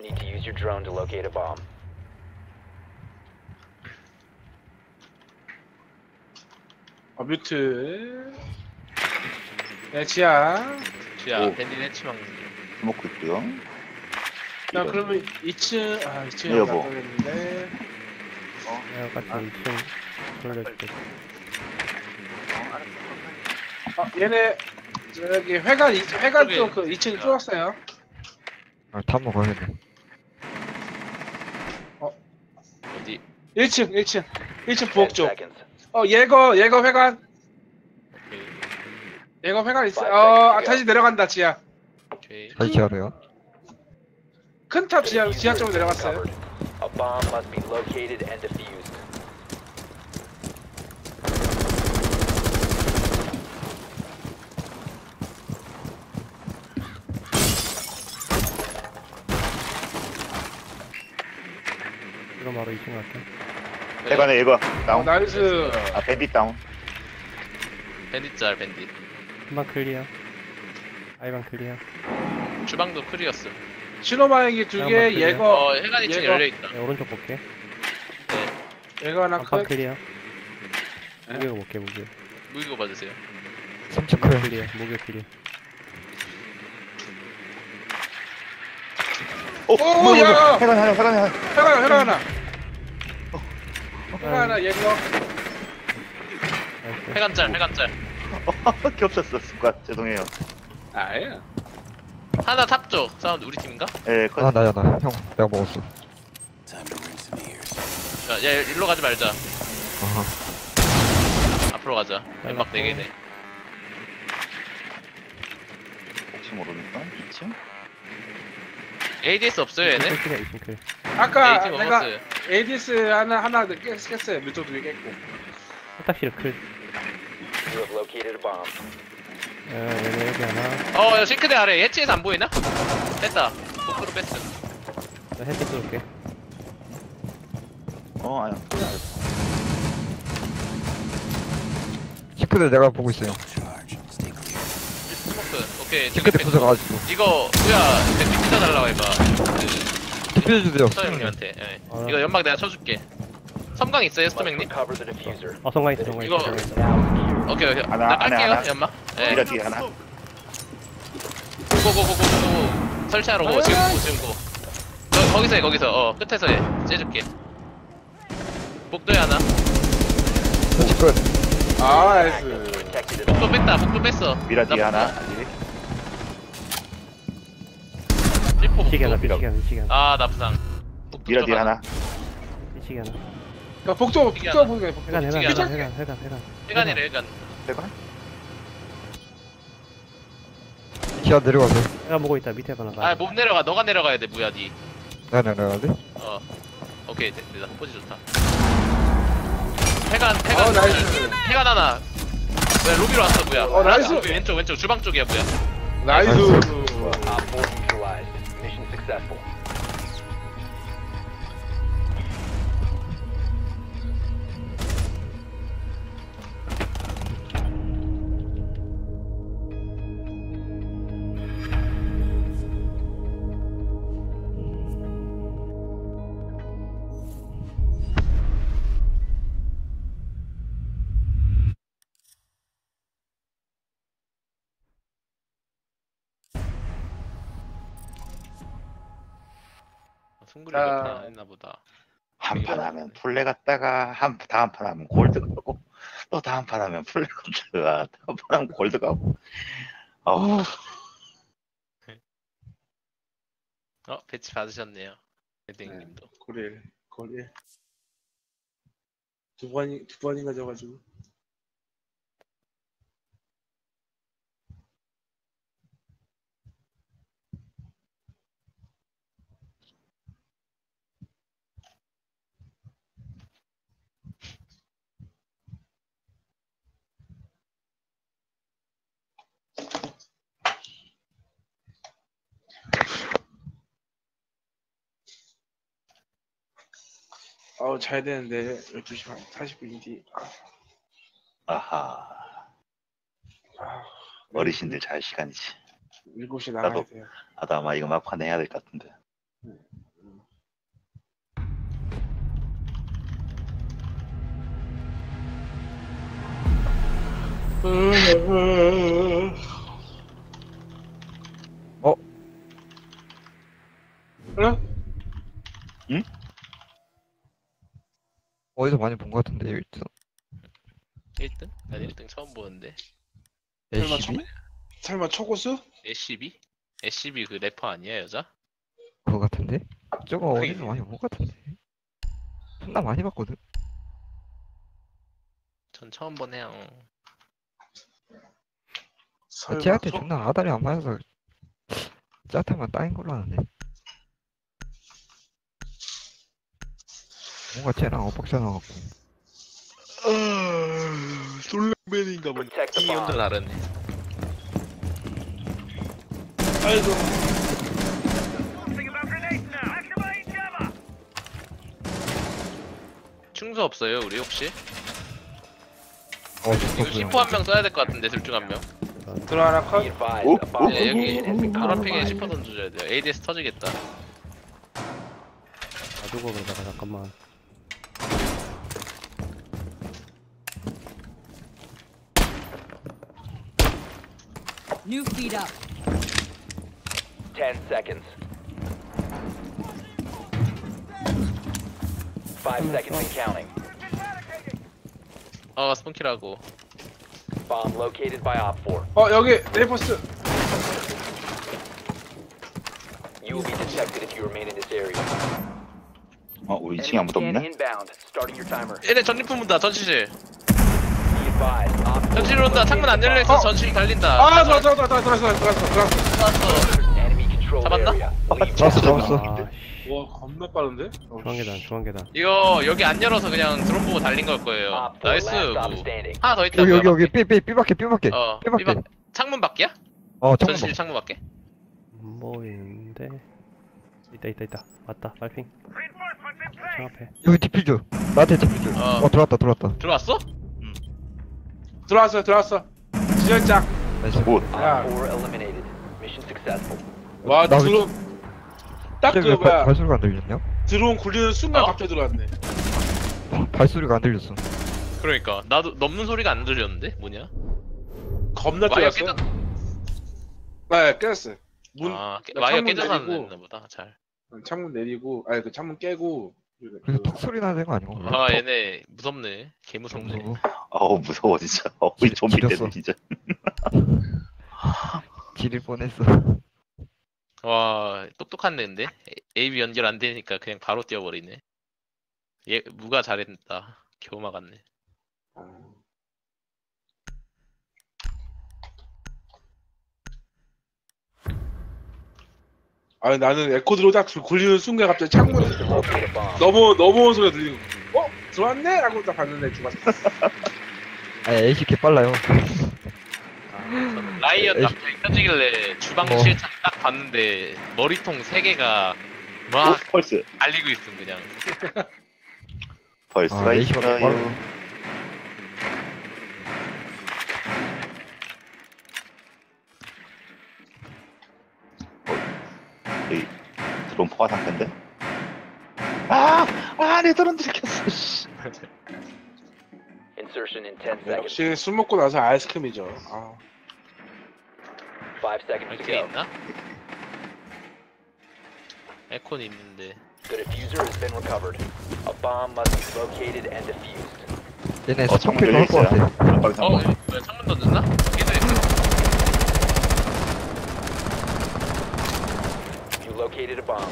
Need to use your drone to locate a bomb. 어, 뮤트. 네, 지하. 오. 밴디 해치망 먹고 있고요 자. 그러면 2층, 아, 2층에 네, 여보. 가야겠는데. 내가 같은 2층 돌려줄게 어, 얘네, 저기, 회관, 이- 회관. 쪽 그 2층 뚫었어요. 아 다 먹어야겠네 어디 1층, 1층. 1층 10 부엌 쪽. seconds. 어, 예거, 예거 회관. 오케이 예거 회관 있어. 어, 아, 다시 내려간다, 지하. 오케이 다시 지하래요 큰 탑 지하, 지하 쪽으로 내려갔어요. A bomb must be located and defused. 이거 바로 2층 갈게 대관에 이거 어, 다운. 나이스. 아 밴디 다운. 밴디 짤 밴디 한방 클리어. 아이방 클리어. 주방도 클리었어 신호마행이 두 개, 한번 예거, 어 해관 2층 얘가- 열려있다. 네, 오른쪽 볼게. 예거 하나 한방 컷. 클리어. 네. 무게가 볼게 무게 무기고 봐주세요. 3층 클 클리어. 무게 클리어. 오! 오, 뭐야 야! 뭐야? 회관 하나 회관 하나 회관, 회관 하나. 회관 하나, 예거. nice 회관 짤 회관 짤 겹쳤어 순간. 죄송해요. 아예. 하나 탑쪽 사운드 우리 팀인가? 예아 나야 나 형 내가 먹었어. 야, 야 일로 가지 말자. 아하 앞으로 가자. 연막 4개네 혹시 모르니까? 2층 ADS 없어요 얘네? 클 clear 2층 클. 아까 내가 먹었어요 ADS 하나, 하나 깼, 깼어요. 뮤트 두개 깼고. 세탁실 클 You have located a bomb. 어, 얘네 여기 하나? 어 야, 싱크대 아래 해치에서 안 보이나? 됐다. 복도로 뺐어. 나 헤드 쏠게. 어 아니야. 싱크대 내가 보고 있어요. 스모크. 오케이 저기 싱크대 뺐- 부숴가지고. 이거 뭐야 백비 찢어달라고 해봐. 그 TP 주세요. 스터 형님한테 예. 어. 이거 연막 내가 쳐줄게. 섬광 있어요 스토맥님? 어 섬광 있어 섬광 있어 이거- 섬광 있어. 오케이 오케이. 하나, 나 깔게요 하나, 하나. 연막. 예. 미라 뒤에 하나. 고고고고고고. 설치하러 고 지금 고 지금 고. 거, 거기서 해 거기서. 어 끝에서 해. 째줄게. 복도에 하나. 끝 아. 나이스. 복도 뺐다 복도 뺐어. 미라 뒤에 나- 하나 미치게 하나 복도 미치게 하나 미치게 하나 아 나 부상. 복도 미라 쪽 뒤에 하나. 미치게 하나 야, 복도, 복도 회관 미치게 회관 하나. 회관 회관 회관 해관이래 해관 대관 지하 내려가세요. 회관 보고 있다 밑에 하나 봐. 아못 내려가. 너가 내려가야 돼 무야 니. 내가 돼 어. 오케이 됐다. 포지 좋다. 회관 회관 어, nice. 회관 하나. 뭐야 로비로 왔어 뭐야? 어, nice. 로비 왼쪽 왼쪽. 주방 쪽이야 뭐야. nice. Op 4 neutralized. Mission successful. 몇판 안 했나 보다 한 판 하면 플레 갔다가 한 다음 판 하면 골드 가고 또 다음 판 하면 플레 갔다가 다음 판 하면 골드 가고. 어, 어 배치 받으셨네요 레딩님도 고릴 고릴. 두 번이 두 번인가 져가지고. 아우 자야 되는데 12시 반 40분 뒤. 아하. 아, 어르신들 잘 시간이지. 7시 나가야 나도. 돼요. 나도 아마 이거 막판 해야 될 것 같은데. 어? 응? 어디서 많이 본 것 같은데 1등 1등? 난 1등 처음 보는데 설마? 초, 설마 초고수? SCB? SCB 그 래퍼 아니야 여자? 그거 같은데? 저거 그게 어디서 많이 본 것 같은데 존나 많이 봤거든 전 처음 보네요 설마 쟤한테 초- 존나 아다리 안 맞아서 쟤한테만 따인 걸로 아는데 뭔가 쟤랑 엇박자 나갖고. 솔랭맨인가 보네. Protect the 이 혼자 bomb. 다르네. 아이고. 충수 없어요 우리 혹시? 어 이거 죽었어 C4 한 명 써야 될 것 같은데 둘 중 한명. 들어와라 Be 컷. advised, 오, a bomb 네, 여기 has been 파란핑에 compromised. C4 던져줘야 돼요. ADS 터지겠다. 놔두고 그러다가 잠깐만 New feed up. 10 seconds. 5 seconds and counting. 어 스폰키라고 Bomb located by Op 4. 어 여기 레이퍼스. You will be detected if you remain in this area. 어, 우리 2층에 Enemy 아무도 scan 없네? inbound. Starting your timer. 얘네 전리품 문다 전시실 Be advised, Op 4 전시실 온다 창문 안 열려있어 어. 전시실 달린다 아 들어 들어 들어 들어 들어왔어 들어왔어 들어왔어. 들어왔어 enemy controlled 잡았나? 잡았어. 잡았어 아와 겁나 빠른데? 어, 중앙 계단 중앙 계단 이거 여기 안 열어서 그냥 드론 보고 달린 걸 거예요 4 나이스 standing. 하나 더 있다 여기 여기 여기. 삐삐 삐밖에 삐밖에 어 삐밖에 삐박 창문 밖이야? 어 전시실 잠깐만 창문 밖에? 안 보이는데 있다 있다 있다 맞다 빨핑 창 앞에 여기 디퓨즈 나한테 디퓨즈 어. 어 들어왔다 들어왔다 들어왔어? 들어왔어 들어왔어. 지연짝. 나이스 굿. 야. Op 4 eliminated. Mission successful. 와나 들어. 딱그 뭐야 발소리가 안 들렸냐? 드론 굴리는 순간 어? 갑자기 들어왔네. 발소리가 안 들렸어 그러니까 나도 넘는 소리가 안 들렸는데 뭐냐? 겁나 와이어 뛰었어. 깨졌... 네 깼어. 문아 깨... 나 와이어 창문 깨져서 안 내리고. 됐나 보다 잘 창문 내리고 아니 그 창문 깨고. 그래서 톡 소리 나는 거 아니고 아 얘네 무섭네. 개 무섭네. 무서워 어우, 무서워, 진짜. 어우, 이 지- 좀비 지렸어. 때는 진짜. 지릴 뻔했어. 와 똑똑한 애인데 AB 연결 안 되니까 그냥 바로 뛰어버리네. 얘 무가 잘했다. 겨우 막았네 아 나는 에코드로 딱 굴리는 순간 갑자기 창문에 Locate a bomb. 넘어 넘어온 소리가 들리고 어 들어왔네 하고 딱 봤는데 죽었어. 아 AC 개 빨라요 저는 라이언 에이. 갑자기 켜지길래 주방 어. 실창 딱 봤는데 머리통 3개가 오, 막 펄스. 달리고 있음 그냥 아, 에이시가 있어요. 빠르네. 포화 상태인데? 아! 아, 내 드론 들켰어, 씨. Insertion in 10 seconds. 역시 술 먹고 나서 아이스크림이죠. 아. 5 seconds to 이렇게 go. 있나? 에콘 있는데 The diffuser has been recovered. A bomb must be located and defused. 얘네 어, 창문 스폰필도 할것 열려있어요. 같아. 어? 뭐야 창문 던졌나? 여기도 있어 You located a bomb.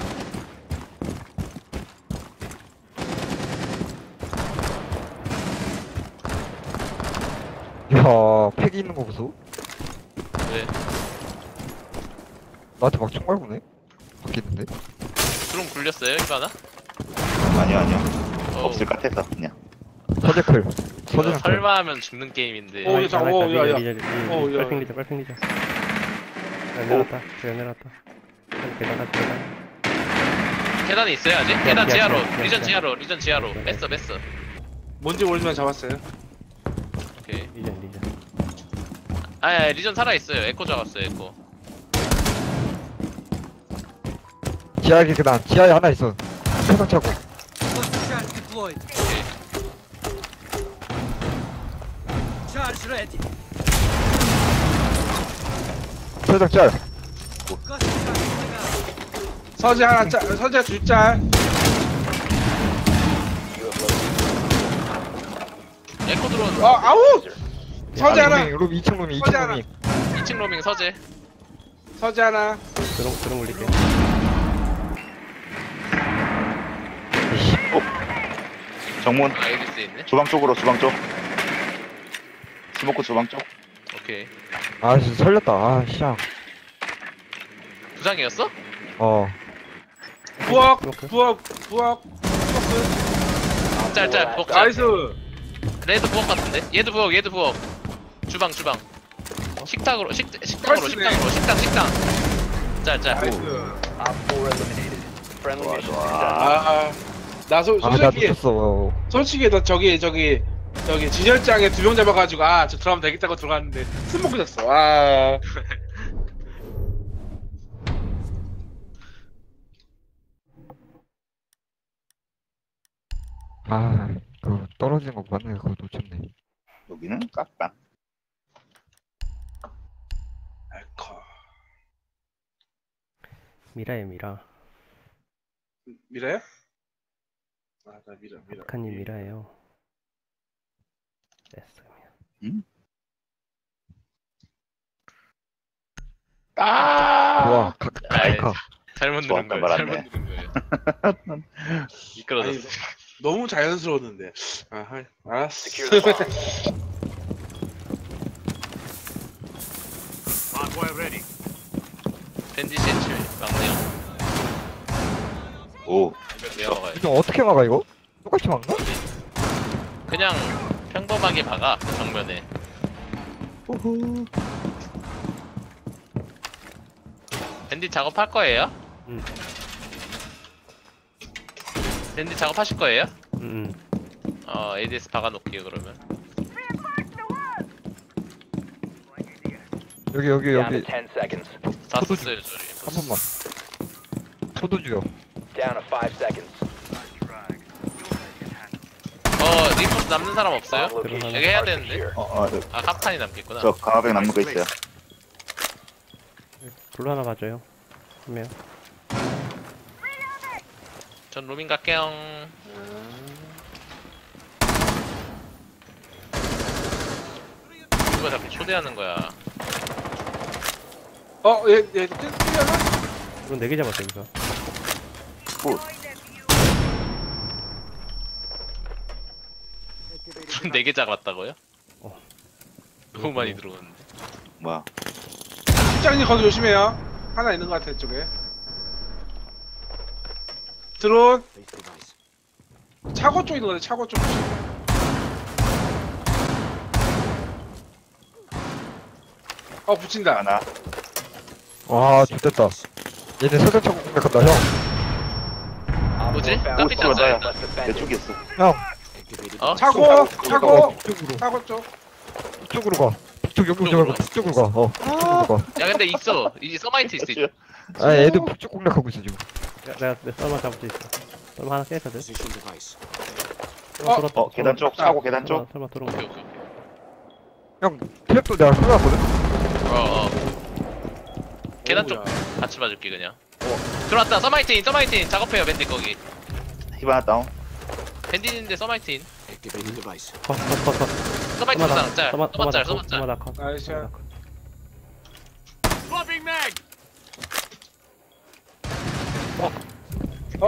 야, 팩이 있는 거 보소? 왜? 나한테 막 총알 보네? 바뀌는데? 드론 굴렸어요 이거 하나? 아니요, 아니요. 어, 없을 것 같아서, 그냥. 서재클. 이거 서재는 클. 설마 하면 죽는 게임인데 오, 자, 오, 야, 야. 오, 야. 빨팽 기자 빨팽 기자 야 내렸다 제가 내렸다 계단 같이 계단 계단이 아직? 계단 야, 지하로 야, 야, 리전 야. 지하로 리전 지하로 야, 야. 뺐어 뺐어 뭔지 모르지만 잡았어요. 오케이 리전 리전 아 야 리전 살아있어요 에코 잡았어요 에코 지하에 계단. 지하에 하나 있어. 세상 차고. Charge deployed. Charge ready. 짤 the charge going out. 서재 하나 짜, 서재 둘 짤. You have located 에코 드론 어, 아우! diffuser. 서재 하나. 룸이, 룸 2층 룸이, 서재 2층 하나. 룸이. 2층 로밍 서재 서재 하나. 드론 드론 굴릴게 정문, 아 에디스 있네 주방 쪽으로, 주방 쪽. 스모크 주방 쪽. 오케이 아, 진짜 설렸다. 아, 씨앙. 부상이었어? 어. 부엌, 스모크. 부엌, 부엌. 부엌. 짤짤 부엌 짤 nice. red 부엌 같은데? 얘도 부엌 얘도 부엌 주방 주방 식탁으로 식, 식탁으로. 식탁으로 식당 식당 짤짤 nice. OpFor eliminated. Friendly 좋아, mission 좋아. 아, 나 소, 아, 나 솔직히, 놓쳤어. 솔직히 너 저기, 저기, 저기 진열장에 두 명 잡아가지고, 아, 저 들어가면 되겠다고 들어갔는데, 술 먹고 잤어. 아. 아, 그 떨어지는 거 맞네. 그거 놓쳤네. 여기는 깍방. 알코. 미라에 미라 미라야? 아, 나 미라, 미라. 북한님 미라예요 됐어 그냥 아! 좋아. 가, 아이, 가. 잘못 누른 거예요 잘못. 누른 거예요 아니, 미끄러졌어 너무 자연스러웠는데. 아, 하- 알았어. 밴디 센치 막내요 오, 이거 내가 막아야 이거 어떻게 막아, 이거? 똑같이 막나? 그냥 평범하게 박아 정면에 밴디 작업할 거예요? 응. 밴디 작업하실 거예요? 응응 어 ADS 박아놓을게요 그러면 여기, 여기, Down to 여기. 10 seconds. 다 소도 썼어요 저리 한 번만. 소도주요. Down to 5 seconds. 어 리포트 남는 사람 없어요? Bomb 여기 해야 are 되는데 secure. 어, 어, 아 카판이 남겠구나 저 강화백 남는 거 있어요. 블루 하나 가져요 한명 전 로밍 갈게요 누가 자꾸 초대하는 거야 어, 얘, 얘, 뛰- 뛰어나? 드론 4개 잡았어 여기서 good. 전 4개 잡았다고요? 어. 너무 많이 들어오는데 뭐야. 실장님 거기 조심해요. 하나 있는 것 같아, 이쪽에. 드론. 차고 쪽 있는 거 같아, 차고 쪽. 어 붙인다. 하나. 와 좋됐다 얘네 설정차고 공략한다 형 뭐지? Four 깜빡이 found 떴어요. must defend 내. 쪽에 있어. 형 어? 차고 차고 이쪽으로 차고 쪽. 이쪽으로 가 북쪽 여기 오지 말고 북쪽으로 가어 북쪽으로 야 근데 있어 이 서마이트 있어. 가아 애들 북쪽 공략하고 있어 지금 야, 내가 내 썰마 잡을 수 있어. 썰마 하나 깼거든. 어, 어, 계단 쪽, 차고 계단 쪽. 설마 들어온 오케이 거. 오케이 오케이. 형 트랩도 내가 풀어놨거든 어 어 계단 쪽. 같이 봐줄게 그냥 들어왔다 서마이트인 서마이트인 작업해요 밴디 거기 히바나 다운. 밴디인데 서마이트인 컷, 컷, 컷, 컷. 서마이트 설마 부상 짤 설마, 서마 짤 설마 서마 다 컷, 짤 설마 다 컷. 나이스. 설마 다 컷. 어,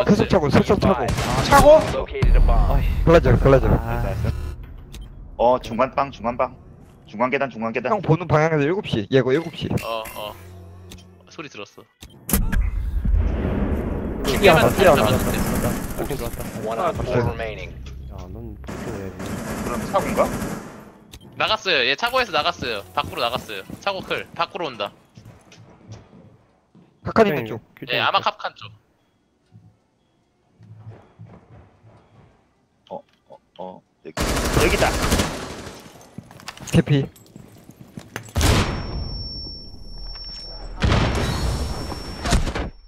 설정차고 Advised, 차고. Located a bomb. 글라저 글라저 아, 어, 중간 빵, 중간 빵. 중간 계단, 중간 계단. 형 보는 방향에서 7시. 얘거 7시. 어어. 소리 들었어. 야, 넌. 그럼 차고인가? 나갔어요. 얘 차고에서 나갔어요. 밖으로 나갔어요. 차고 클. 밖으로 온다 카칸 있는 쪽예 아마 캅칸 쪽 어, 여기. 여기다. 캐피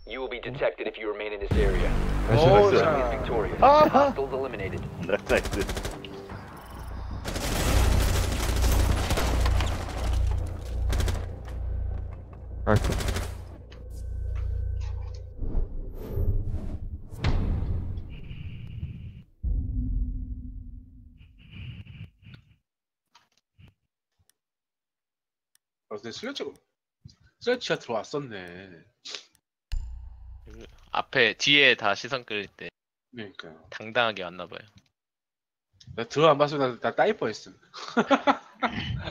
You will be detected if you remain in this area. 나이스 오, 나이스 자. Victorious. Ah. Hostiles eliminated. 나이스. 나이스 어, 근데 슬래치가 슬래치가 들어왔었네. 앞에 뒤에 다 시선 끌릴 때 그러니까 당당하게 왔나 봐요 나 들어 안 봤으면 나, 나 따일 뻔했음.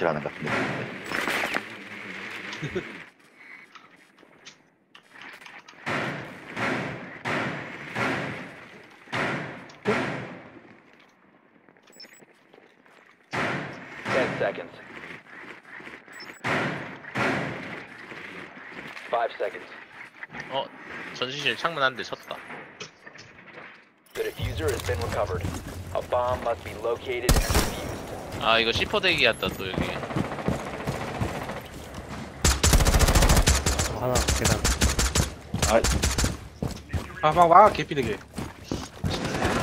이제 사람 못이라는 것 같은데. Ten seconds. Five seconds. 어 전시실 창문 한 대 쳤다 The diffuser has been recovered. A bomb must be located and defused. 아 이거 C4 대기였다 또 여기 어, 하나 계단. 아, 막 와, 개피 되게.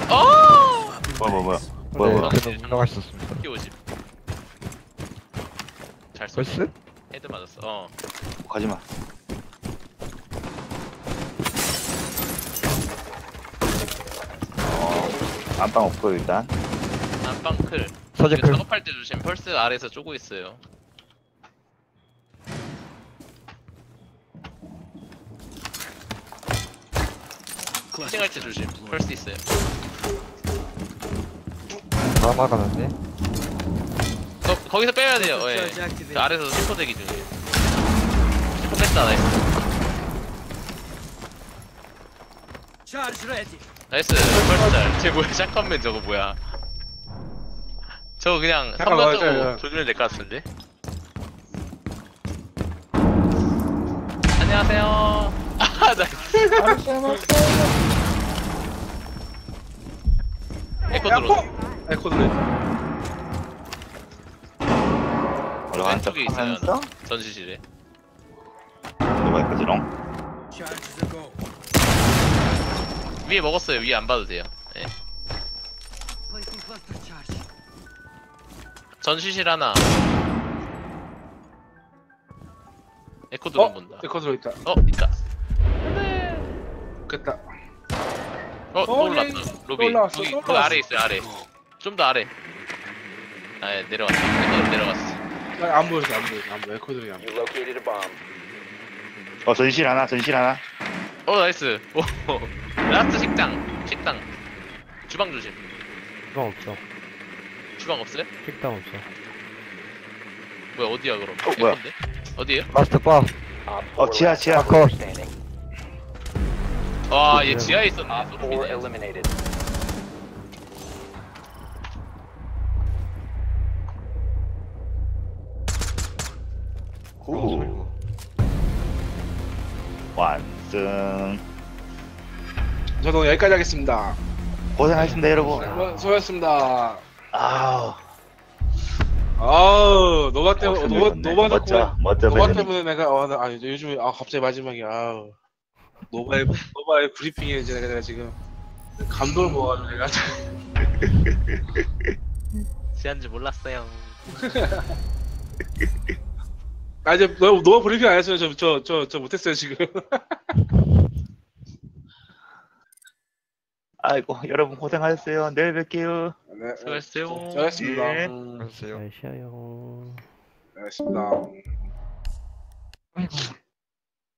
어! 뭐야, 뭐야, 뭐야. 뭐야, 뭐야. 네 그래도 올라갈 수 없습니다 피 50. 잘 쏘. 펄스? 헤드 맞았어. 어. 가지 마. 어, 안방 없고 일단. 안방 클. 서재 이거 클 작업할 때 조심. 펄스 아래에서 쪼고 있어요. peeking할 때 조심. 펄스 있어요. 다 막아놨네 거, 거기서 빼야 돼요. 예. 그 아래에서 C4 대기 중에. C4 뺐다 nice. Charge ready. nice. 펄스 잘. 쟤 뭐야? shotgun man 저거 뭐야? 저거 그냥 잠깐만, 선반적으로 저, 조준을 낼것 같은데. 안녕하세요. 아 nice. 에코 드론. 에코 드론. 올라간 척 왼쪽에 있어요, 하면서. 전시실에. 누가 go. 위에 먹었어요. 위에 안 봐도 돼요. 전시실 하나. 에코 드론 어? 본다. 에코 드론 있다. 어 있다. 됐다. 어, 또 어, 올랐다. 예, 로비. 올라왔어, 여기 또 그 올라왔어. 아래 있어요, 아래. 좀 더 아래. 아, 예, 내려갔어. 에코 드론 내려갔어. 아, 안 보였어 안 보였어 안 보여 에코 드론이 안 보여 You located a bomb. 어 전실 하나 전실 하나 어, nice. 오, last 식당. 식당. 주방 조심. 주방 없어. 주방 없어요? 식당 없어. 뭐야, 어디야, 그럼? 어, 뭐야? 어디에요? last 바. 어 지하 지하 컷. standing. 와, 얘 지하에 있었네. 소름 eliminated. 후 완승 저도 여기까지 하겠습니다 고생하셨습니다 여러분 뭐, 수고하셨습니다 아우. 아우 노바 때문에 어, 노바 재밌었네. 노바 멋져 덕분에 멋져 노바 배드님 때문에 내가 어, 나, 아 요즘에 아 갑자기 마지막에 아우. 노바의 노바의 브리핑에 이제 내가, 내가 지금 감동을 먹어가지고 내가 지한지 몰랐어요. 아 이제 너 노바 브리핑 안 했어요. 저 저 저 저 못했어요 지금 아이고 여러분 고생하셨어요 내일 뵐게요 네, 수고하셨어요. 수고하셨습니다 예. 음, 안녕하세요. 잘 쉬어요. 수고하셨습니다 아이고.